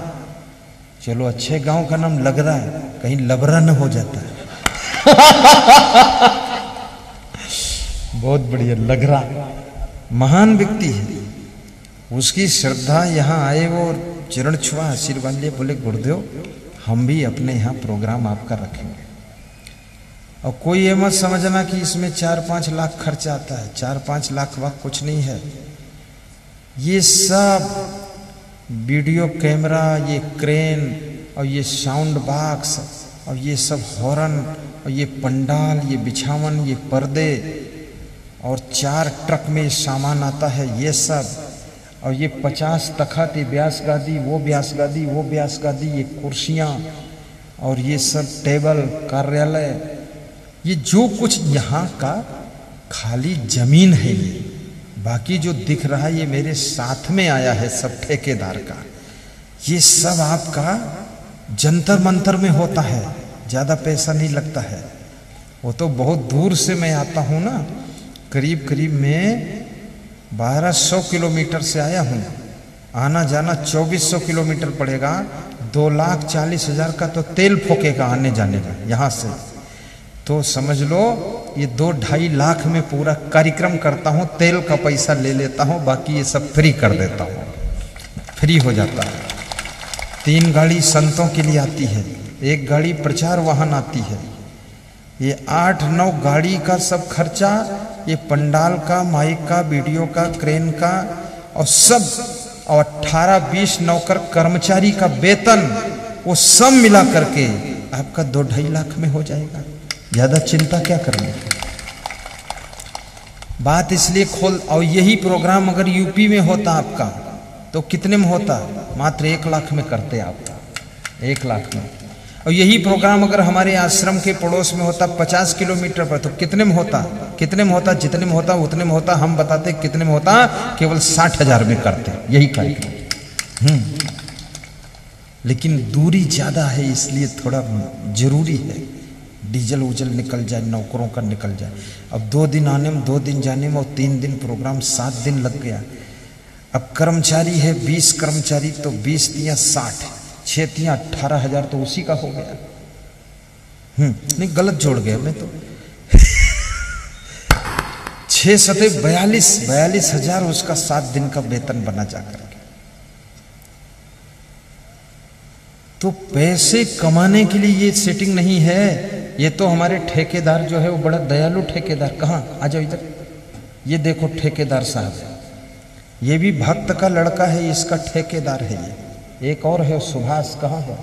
चलो, अच्छे गाँव का नाम लगरा है। कहीं लबरा न हो जाता है। बहुत बढ़िया, लगरा। महान व्यक्ति है। उसकी श्रद्धा यहाँ आए वो चरण छुआ, आशीर्वाद लिए बोले, गुरुदेव, हम भी अपने यहाँ प्रोग्राम आपका रखेंगे। और कोई ये मत समझना कि इसमें चार पाँच लाख खर्चा आता है। चार पाँच लाख वक्त कुछ नहीं है। ये सब वीडियो कैमरा, ये क्रेन और ये साउंड बॉक्स और ये सब हॉर्न और ये पंडाल, ये बिछावन, ये पर्दे और चार ट्रक में सामान आता है, ये सब। और ये पचास तखत ये ब्यास गादी वो ब्यास गादी वो ब्यास गादी ये कुर्सियाँ और ये सब टेबल, कार्यालय। ये जो कुछ यहाँ का खाली ज़मीन है ये। बाकी जो दिख रहा है ये मेरे साथ में आया है सब ठेकेदार का। ये सब आपका जंतर मंतर में होता है, ज़्यादा पैसा नहीं लगता है। वो तो बहुत दूर से मैं आता हूँ ना, करीब करीब में 1200 किलोमीटर से आया हूँ। आना जाना 2400 किलोमीटर पड़ेगा, दो लाख चालीस हज़ार का तो तेल फोकेगा आने जाने का, यहाँ से। तो समझ लो ये दो ढाई लाख में पूरा कार्यक्रम करता हूँ, तेल का पैसा ले लेता हूँ, बाकी ये सब फ्री कर देता हूँ। फ्री हो जाता है। तीन गाड़ी संतों के लिए आती है, एक गाड़ी प्रचार वाहन आती है। ये आठ नौ गाड़ी का सब खर्चा, ये पंडाल का, माइक का, वीडियो का, क्रेन का, और सब, और अट्ठारह बीस नौकर कर्मचारी का वेतन, वो सब मिला करके आपका दो ढाई लाख में हो जाएगा। ज़्यादा चिंता क्या करनी? बात इसलिए खोल, और यही प्रोग्राम अगर यूपी में होता आपका तो कितने में होता? मात्र एक लाख में करते आप। एक लाख में। और यही प्रोग्राम अगर हमारे आश्रम के पड़ोस में होता, पचास किलोमीटर पर तो कितने में होता? कितने में होता? जितने में होता, उतने में होता। हम बताते कितने में होता? केवल साठ हज़ार में करते। यही कार्यक्रम। हम्म। लेकिन दूरी ज़्यादा है, इसलिए थोड़ा ज़रूरी है। डीजल उजल निकल जाए, नौकरों का निकल जाए। अब दो दिन आने में, दो दिन जाने में और तीन दिन प्रोग्राम सात दिन लग गया। अब कर्मचारी है बीस कर्मचारी तो बीस दिया साठ, छह तिया अट्ठारह हज़ार तो उसी का हो गया। हम्म नहीं, गलत जोड़ गया मैं तो। छह सते बयालीस बयालीस हज़ार उसका सात दिन का वेतन बना जाकर के तो पैसे कमाने के लिए ये सेटिंग नहीं है। ये तो हमारे ठेकेदार जो है वो बड़ा दयालु ठेकेदार। कहाँ? आ जाओ इधर। ये देखो ठेकेदार साहब। ये भी भक्त का लड़का है, इसका ठेकेदार है ये। एक और है, सुभाष, कहाँ है?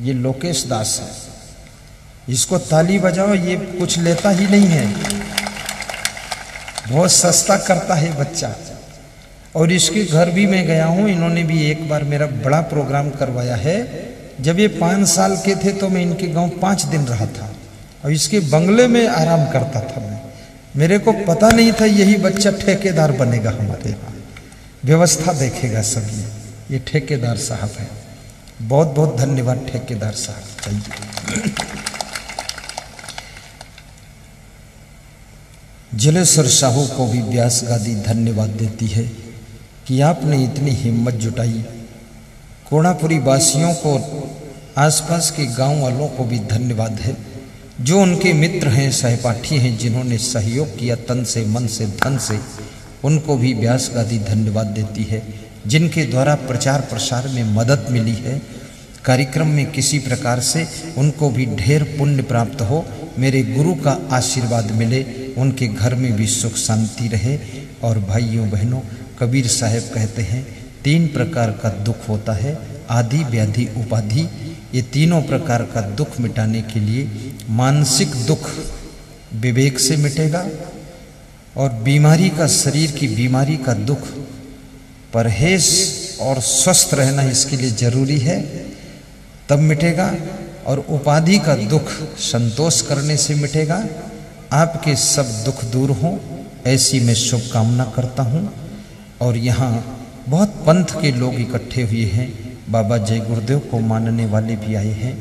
ये लोकेश दास है। इसको ताली बजाओ, ये कुछ लेता ही नहीं है। बहुत सस्ता करता है बच्चा। और इसके घर भी मैं गया हूँ, इन्होंने भी एक बार मेरा बड़ा प्रोग्राम करवाया है। जब ये पाँच साल के थे तो मैं इनके गाँव पाँच दिन रहा था। और इसके बंगले में आराम करता था मैं। मेरे को पता नहीं था यही बच्चा ठेकेदार बनेगा हमारे यहाँ। व्यवस्था देखेगा सब ये ये ठेकेदार साहब है। बहुत बहुत धन्यवाद ठेकेदार साहब। थैंक जलेश्वर साहू को भी व्यास गादी धन्यवाद देती है कि आपने इतनी हिम्मत जुटाई। कोणापुरी वासियों को आसपास के गाँव वालों को भी धन्यवाद है। जो उनके मित्र हैं, सहपाठी हैं, जिन्होंने सहयोग किया तन से, मन से, धन से, उनको भी व्यास गादी धन्यवाद देती है, जिनके द्वारा प्रचार प्रसार में मदद मिली है। कार्यक्रम में किसी प्रकार से उनको भी ढेर पुण्य प्राप्त हो, मेरे गुरु का आशीर्वाद मिले, उनके घर में भी सुख शांति रहे। और भाइयों बहनों, कबीर साहब कहते हैं, तीन प्रकार का दुख होता है, आदि, व्याधि, उपाधि ये तीनों प्रकार का दुख मिटाने के लिए मानसिक दुख विवेक से मिटेगा और बीमारी का शरीर की बीमारी का दुख परहेज और स्वस्थ रहना इसके लिए ज़रूरी है, तब मिटेगा और उपाधि का दुख संतोष करने से मिटेगा। आपके सब दुख दूर हों, ऐसी मैं शुभकामना करता हूँ। और यहाँ बहुत पंथ के लोग इकट्ठे हुए हैं। बाबा जय गुरुदेव को मानने वाले भी आए हैं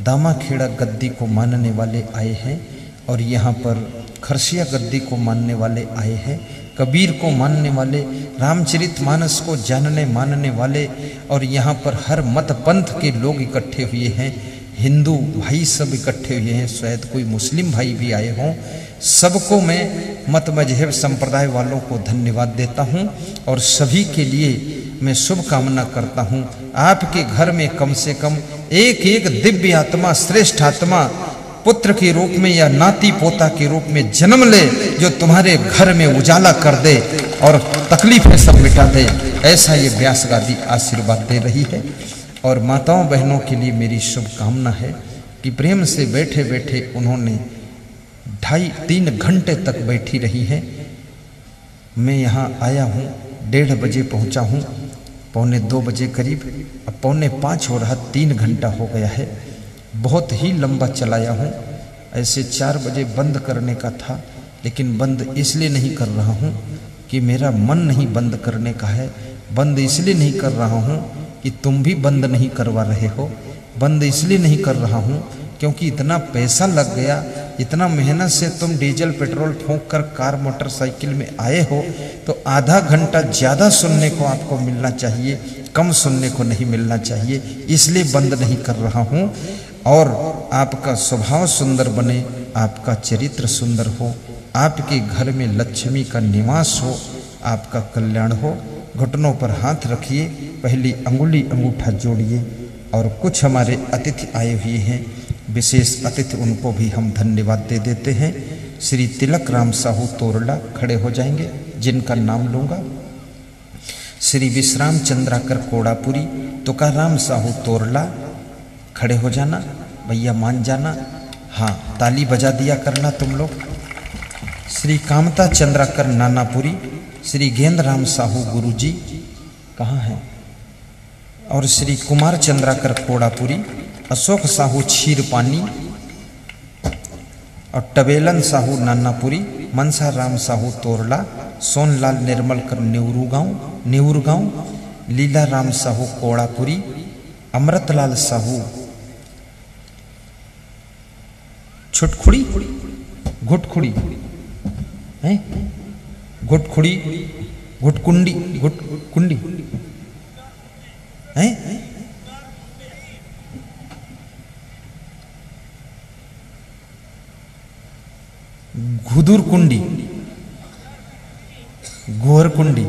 दामा खेड़ा गद्दी को मानने वाले आए हैं, और यहाँ पर खरसिया गद्दी को मानने वाले आए हैं, कबीर को मानने वाले, रामचरित मानस को जानने मानने वाले, और यहाँ पर हर मत पंथ के लोग इकट्ठे हुए हैं, हिंदू भाई सब इकट्ठे हुए हैं, शायद कोई मुस्लिम भाई भी आए हों, सबको मैं मत मज़हब संप्रदाय वालों को धन्यवाद देता हूँ, और सभी के लिए मैं शुभकामना करता हूँ। आपके घर में कम से कम एक एक दिव्य आत्मा, श्रेष्ठ आत्मा, पुत्र के रूप में या नाती पोता के रूप में जन्म ले, जो तुम्हारे घर में उजाला कर दे और तकलीफें सब मिटा दे। ऐसा ये व्यास गादी आशीर्वाद दे रही है। और माताओं, बहनों के लिए मेरी शुभकामना है कि प्रेम से बैठे बैठे उन्होंने ढाई तीन घंटे तक बैठी रही है। मैं यहाँ आया हूँ, डेढ़ बजे पहुँचा हूँ। पौने दो बजे करीब अब पौने पाँच हो रहा तीन घंटा हो गया है। बहुत ही लंबा चलाया हूँ। ऐसे चार बजे बंद करने का था, लेकिन बंद इसलिए नहीं कर रहा हूँ कि मेरा मन नहीं बंद करने का है। बंद इसलिए नहीं कर रहा हूँ कि तुम भी बंद नहीं करवा रहे हो। बंद इसलिए नहीं कर रहा हूँ क्योंकि इतना पैसा लग गया इतना मेहनत से तुम डीजल, पेट्रोल फूंक कर कार, मोटरसाइकिल में आए हो तो आधा घंटा ज़्यादा सुनने को आपको मिलना चाहिए, कम सुनने को नहीं मिलना चाहिए, इसलिए बंद नहीं कर रहा हूँ। और आपका स्वभाव सुंदर बने, आपका चरित्र सुंदर हो, आपके घर में लक्ष्मी का निवास हो, आपका कल्याण हो, घुटनों पर हाथ रखिए, पहली अंगुली अंगूठा जोड़िए, और कुछ हमारे अतिथि आए हुए हैं विशेष अतिथि उनको भी हम धन्यवाद दे देते हैं। श्री तिलक राम साहू तोरला खड़े हो जाएँगे, जिनका नाम लूँगा। श्री विश्राम चंद्राकर कोड़ापुरी, तुकाराम साहू तोरला खड़े हो जाना। भैया मान जाना। हाँ ताली बजा दिया करना तुम लोग। श्री कामता चंद्राकर नानापुरी, श्री गेंद्र राम साहू गुरुजी, कहाँ हैं? और श्री कुमार चंद्राकर कोड़ापुरी अशोक साहू क्षीर पानी और टबेलन साहू नानापुरी मनसा राम साहू तोरला, सोनलाल निर्मलकर नेहरू गाँव गाँव लीला राम साहू कोड़ापुरी अमृतलाल साहू छुटखुड़ी, घुटखुड़ी, है? घुटखुड़ी, घुटकुंडी घुटकुंडी, है? घुदुर कुंडी गोहर कुंडी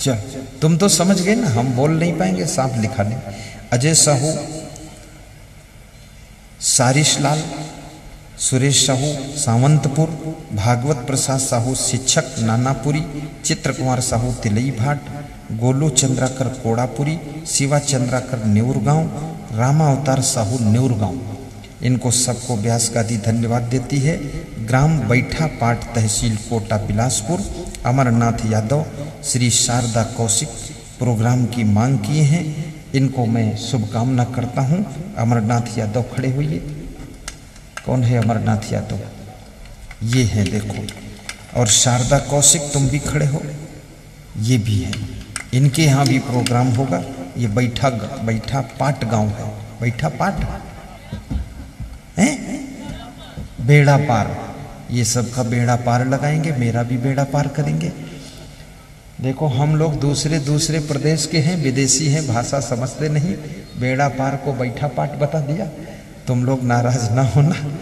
चल, तुम तो समझ गए ना, हम बोल नहीं पाएँगे साफ़ लिखा नहीं। अजय साहू, सारिश लाल, सुरेश साहू, सावंतपुर, भागवत प्रसाद साहू, शिक्षक नानापुरी चित्र कुमार साहू, तिलई भाट, गोलू चंद्राकर कोड़ापुरी, शिवा चंद्राकर नेउर गाँव रामा अवतार साहू नेउर गाँव इनको सबको व्यास गादी धन्यवाद देती है। ग्राम बैठा पाट तहसील कोटा बिलासपुर। अमरनाथ यादव, श्री शारदा कौशिक प्रोग्राम की मांग किए हैं। इनको मैं शुभकामना करता हूँ। अमरनाथ यादव खड़े हुए कौन है अमरनाथ यादव? ये हैं देखो। और शारदा कौशिक, तुम भी खड़े हो। ये भी हैं। इनके यहाँ भी प्रोग्राम होगा। ये बैठा बैठा पाट गाँव है। बैठा पाट है? बेड़ा पार। ये सब का बेड़ा पार लगाएँगे, मेरा भी बेड़ा पार करेंगे। देखो, हम लोग दूसरे दूसरे प्रदेश के हैं, विदेशी हैं, भाषा समझते नहीं। बेड़ा पार को बैठा पाट बता दिया। तुम लोग नाराज़ ना होना।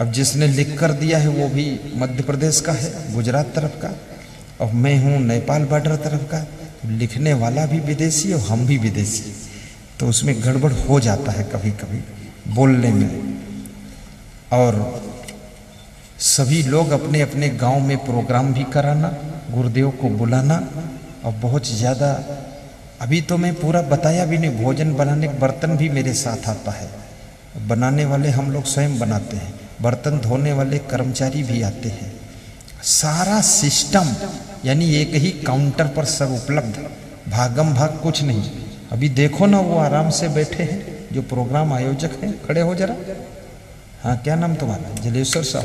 अब जिसने लिख कर दिया है, वो भी मध्य प्रदेश का है, गुजरात तरफ़ का। और मैं हूँ नेपाल बॉर्डर तरफ़ का। लिखने वाला भी विदेशी और हम भी विदेशी। तो उसमें गड़बड़ हो जाता है कभी कभी बोलने में। और सभी लोग अपने अपने गाँव में प्रोग्राम भी कराना, गुरुदेव को बुलाना और बहुत ज़्यादा, अभी तो मैं पूरा बताया भी नहीं, भोजन बनाने का बर्तन भी मेरे साथ आता है। बनाने वाले हम लोग स्वयं बनाते हैं, बर्तन धोने वाले कर्मचारी भी आते हैं। सारा सिस्टम यानी एक ही काउंटर पर सब उपलब्ध, भागम भाग कुछ नहीं। अभी देखो ना वो आराम से बैठे हैं, जो प्रोग्राम आयोजक हैं, खड़े हो जरा। हाँ क्या नाम तुम्हारा? जलेश्वर साहू।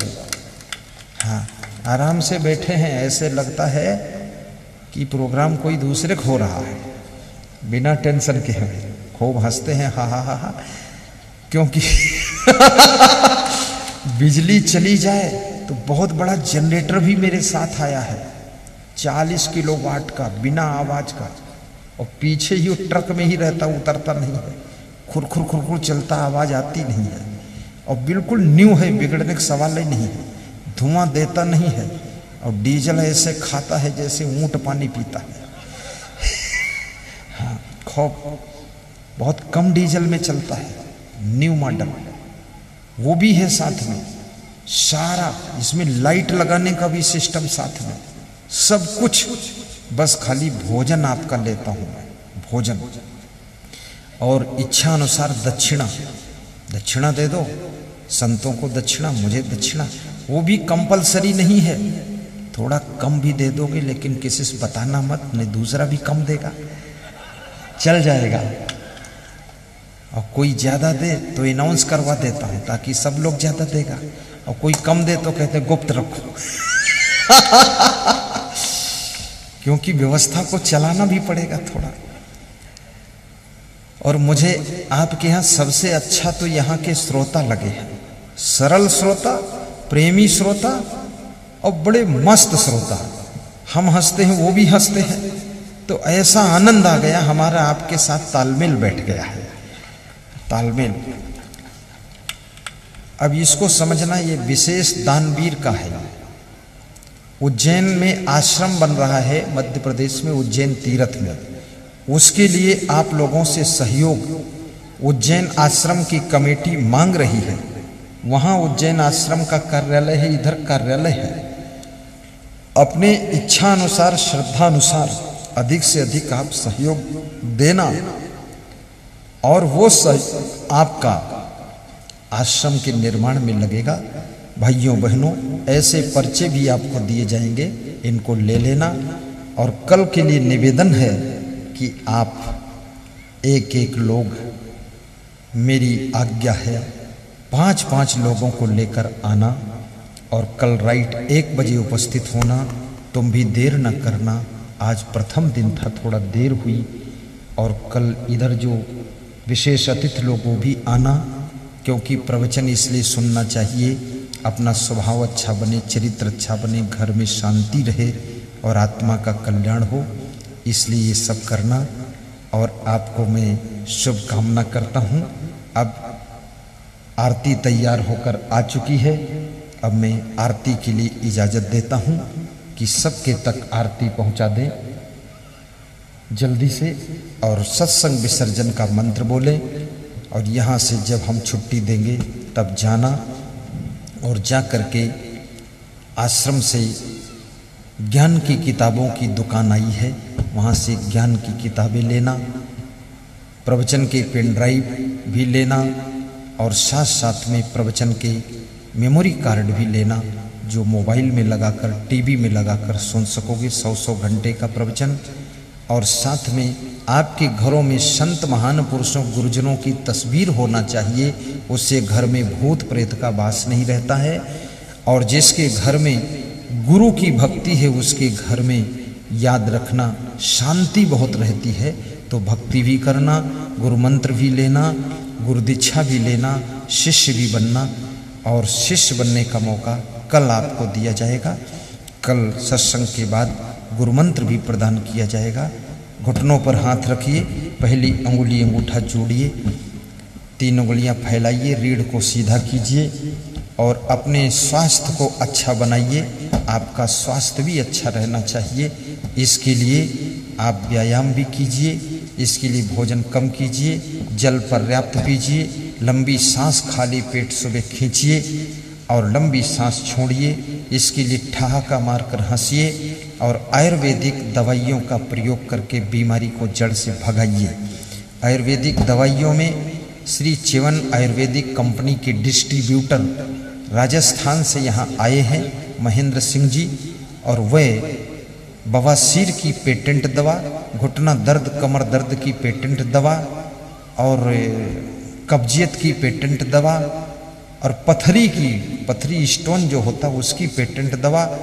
हाँ आराम से बैठे हैं, ऐसे लगता है कि प्रोग्राम कोई दूसरे हो रहा है। बिना टेंशन के हैं। खूब हँसते हैं, हा हा हा हा। क्योंकि बिजली चली जाए तो बहुत बड़ा जनरेटर भी मेरे साथ आया है। चालीस किलो वाट का, बिना आवाज़ का। और पीछे ही वो ट्रक में ही रहता, उतरता नहीं है। खुर खुर खुर खुर, चलता, आवाज़ आती नहीं है। और बिल्कुल न्यू है, बिगड़ने का सवाल ही नहीं है। धुआँ देता नहीं है और डीजल ऐसे खाता है जैसे ऊँट पानी पीता है। हाँ खौफ बहुत कम डीजल में चलता है, न्यू मॉडल। वो भी है साथ में। सारा, इसमें लाइट लगाने का भी सिस्टम साथ में। सब कुछ, बस खाली भोजन आपका लेता हूँ मैं, भोजन। और इच्छा अनुसार दक्षिणा दक्षिणा दे दो। संतों को दक्षिणा, मुझे दक्षिणा। वो भी कंपलसरी नहीं है। थोड़ा कम भी दे दोगे, लेकिन किसी से बताना मत, नहीं दूसरा भी कम देगा। चल जाएगा। और कोई ज़्यादा दे तो अनाउंस करवा देता हूँ, ताकि सब लोग ज़्यादा देगा। और कोई कम दे तो कहते गुप्त रखो। क्योंकि व्यवस्था को चलाना भी पड़ेगा थोड़ा। और मुझे आपके यहाँ सबसे अच्छा तो यहाँ के श्रोता लगे हैं। सरल श्रोता, प्रेमी श्रोता और बड़े मस्त श्रोता। हम हँसते हैं, वो भी हँसते हैं। तो ऐसा आनंद आ गया, हमारा आपके साथ तालमेल बैठ गया है। तालमेल। अब इसको समझना ये विशेष दानवीर का है। उज्जैन में आश्रम बन रहा है, मध्य प्रदेश में उज्जैन तीर्थ में। उसके लिए आप लोगों से सहयोग, उज्जैन आश्रम की कमेटी मांग रही है। वहाँ उज्जैन आश्रम का कार्यालय है, इधर कार्यालय है। अपने इच्छा अनुसार श्रद्धा अनुसार अधिक से अधिक आप सहयोग देना और वो सही आपका आश्रम के निर्माण में लगेगा। भाइयों, बहनों, ऐसे पर्चे भी आपको दिए जाएँगे, इनको ले लेना और कल के लिए निवेदन है कि आप एक एक लोग मेरी आज्ञा है। पाँच पाँच लोगों को लेकर आना और कल राइट एक बजे उपस्थित होना, तुम भी देर न करना। आज प्रथम दिन था, थोड़ा देर हुई और कल इधर जो विशेष अतिथि लोग वो भी आना, क्योंकि प्रवचन इसलिए सुनना चाहिए, अपना स्वभाव अच्छा बने, चरित्र अच्छा बने, घर में शांति रहे और आत्मा का कल्याण हो, इसलिए ये सब करना। और आपको मैं शुभकामना करता हूँ। अब आरती तैयार होकर आ चुकी है। अब मैं आरती के लिए इजाज़त देता हूँ कि सबके तक आरती पहुँचा दें। जल्दी से और सत्संग विसर्जन का मंत्र बोलें और यहाँ से जब हम छुट्टी देंगे तब जाना और जा कर के आश्रम से ज्ञान की किताबों की दुकान आई है, वहाँ से ज्ञान की किताबें लेना, प्रवचन के पेन ड्राइव भी लेना और साथ साथ में प्रवचन के मेमोरी कार्ड भी लेना, जो मोबाइल में लगाकर टीवी में लगाकर सुन सकोगे सौ सौ घंटे का प्रवचन। और साथ में आपके घरों में संत महान पुरुषों, गुरुजनों की तस्वीर होना चाहिए, उससे घर में भूत प्रेत का वास नहीं रहता है। और जिसके घर में गुरु की भक्ति है, उसके घर में याद रखना शांति बहुत रहती है तो भक्ति भी करना गुरु मंत्र भी लेना गुरु दीक्षा भी लेना, शिष्य भी बनना और शिष्य बनने का मौका कल आपको दिया जाएगा। कल सत्संग के बाद गुरु मंत्र भी प्रदान किया जाएगा। घुटनों पर हाथ रखिए, पहली अंगुली अंगूठा जोड़िए, तीन उंगलियाँ फैलाइए, रीढ़ को सीधा कीजिए और अपने स्वास्थ्य को अच्छा बनाइए। आपका स्वास्थ्य भी अच्छा रहना चाहिए। इसके लिए आप व्यायाम भी कीजिए, इसके लिए भोजन कम कीजिए जल पर्याप्त पीजिए, लंबी सांस खाली पेट सुबह खींचिए और लंबी सांस छोड़िए। इसके लिए ठहाका मारकर हंसिए और आयुर्वेदिक दवाइयों का प्रयोग करके बीमारी को जड़ से भगाइए। आयुर्वेदिक दवाइयों में श्री चिवन आयुर्वेदिक कंपनी के डिस्ट्रीब्यूटर राजस्थान से यहाँ आए हैं, महेंद्र सिंह जी, और वे बवासीर की पेटेंट दवा, घुटना दर्द, कमर दर्द की पेटेंट दवा और कब्जियत की पेटेंट दवा और पथरी की, पथरी स्टोन जो होता है, उसकी पेटेंट दवा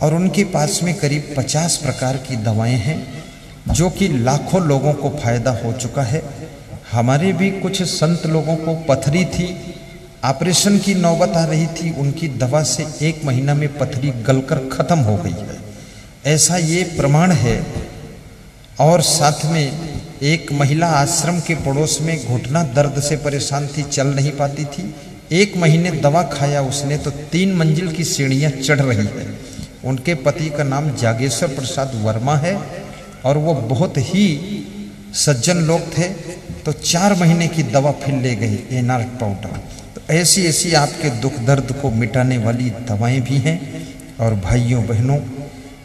और उनके पास में करीब 50 प्रकार की दवाएँ हैं, जो कि लाखों लोगों को फ़ायदा हो चुका है। हमारे भी कुछ संत लोगों को पथरी थी, ऑपरेशन की नौबत आ रही थी, उनकी दवा से एक महीना में पथरी गलकर खत्म हो गई है। ऐसा ये प्रमाण है। और साथ में एक महिला आश्रम के पड़ोस में घुटना दर्द से परेशान थी, चल नहीं पाती थी। एक महीने दवा खाया उसने तो तीन मंजिल की सीढ़ियाँ चढ़ रही है। उनके पति का नाम जागेश्वर प्रसाद वर्मा है और वो बहुत ही सज्जन लोग थे तो चार महीने की दवा फिर ले गई एनार्ट पाउडर। तो ऐसी ऐसी आपके दुख दर्द को मिटाने वाली दवाएँ भी हैं। और भाइयों बहनों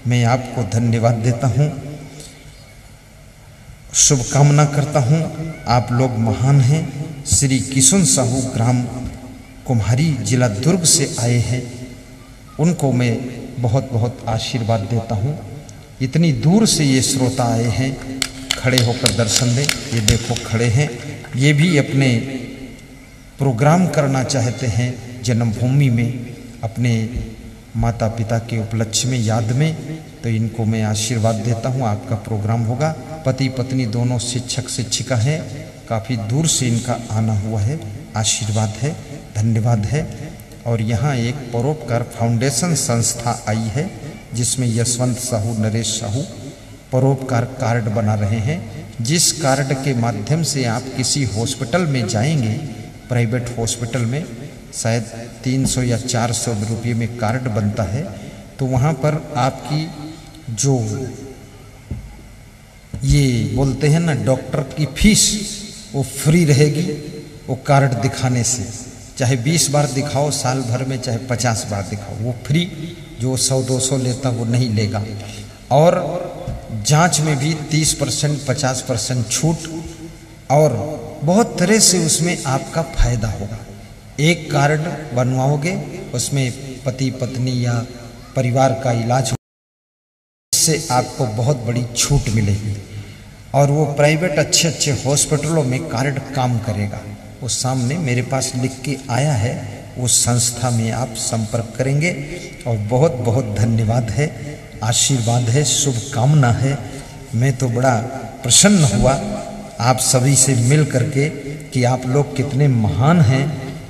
मैं आपको धन्यवाद देता हूँ। शुभकामना करता हूँ। आप लोग महान हैं। श्री किशन साहू ग्राम कुम्हारी जिला दुर्ग से आए हैं। उनको मैं बहुत बहुत आशीर्वाद देता हूँ। इतनी दूर से ये श्रोता आए हैं। खड़े होकर दर्शन दें। ये देखो खड़े हैं। ये भी अपने प्रोग्राम करना चाहते हैं जन्मभूमि में, अपने माता पिता के उपलक्ष्य में, याद में। तो इनको मैं आशीर्वाद देता हूँ। आपका प्रोग्राम होगा। पति पत्नी दोनों शिक्षक शिक्षिका हैं। काफ़ी दूर से इनका आना हुआ है। आशीर्वाद है, धन्यवाद है। और यहाँ एक परोपकार फाउंडेशन संस्था आई है, जिसमें यशवंत साहू, नरेश साहू परोपकार कार्ड बना रहे हैं। जिस कार्ड के माध्यम से आप किसी हॉस्पिटल में जाएँगे, प्राइवेट हॉस्पिटल में, शायद 300 या 400 रुपये में कार्ड बनता है तो वहाँ पर आपकी जो ये बोलते हैं ना, डॉक्टर की फ़ीस वो फ्री रहेगी, वो कार्ड दिखाने से। चाहे 20 बार दिखाओ, साल भर में चाहे 50 बार दिखाओ, वो फ्री, जो 100 200 लेता वो नहीं लेगा। और जाँच में भी 30 परसेंट, पचास परसेंट छूट, और बहुत तरह से उसमें आपका फ़ायदा होगा। एक कार्ड बनवाओगे, उसमें पति, पत्नी या परिवार का इलाज इससे आपको बहुत बड़ी छूट मिलेगी। और वो प्राइवेट अच्छे अच्छे हॉस्पिटलों में कार्ड काम करेगा। वो सामने मेरे पास लिख के आया है उस संस्था में आप संपर्क करेंगे और बहुत बहुत धन्यवाद है, आशीर्वाद है, शुभकामना है। मैं तो बड़ा प्रसन्न हुआ आप सभी से मिल करके कि आप लोग कितने महान हैं,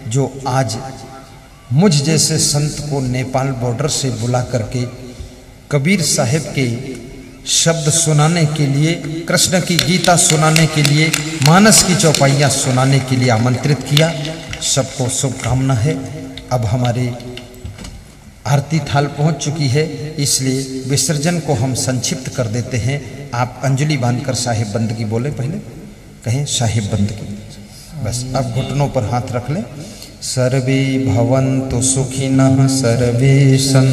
जो आज मुझ जैसे संत को नेपाल बॉर्डर से बुला करके कबीर साहेब के शब्द सुनाने के लिए, कृष्ण की गीता सुनाने के लिए, मानस की चौपाइयाँ सुनाने के लिए आमंत्रित किया। सबको शुभकामना है। अब हमारे आरती थाल पहुँच चुकी है, इसलिए विसर्जन को हम संक्षिप्त कर देते हैं। आप अंजलि बांधकर साहिब बंदगी बोले पहले। कहें, साहिब बंदगी। बस, अब घुटनों पर हाथ रख लें। सर्वे भवन्तु सुखिनः सर्वे सन्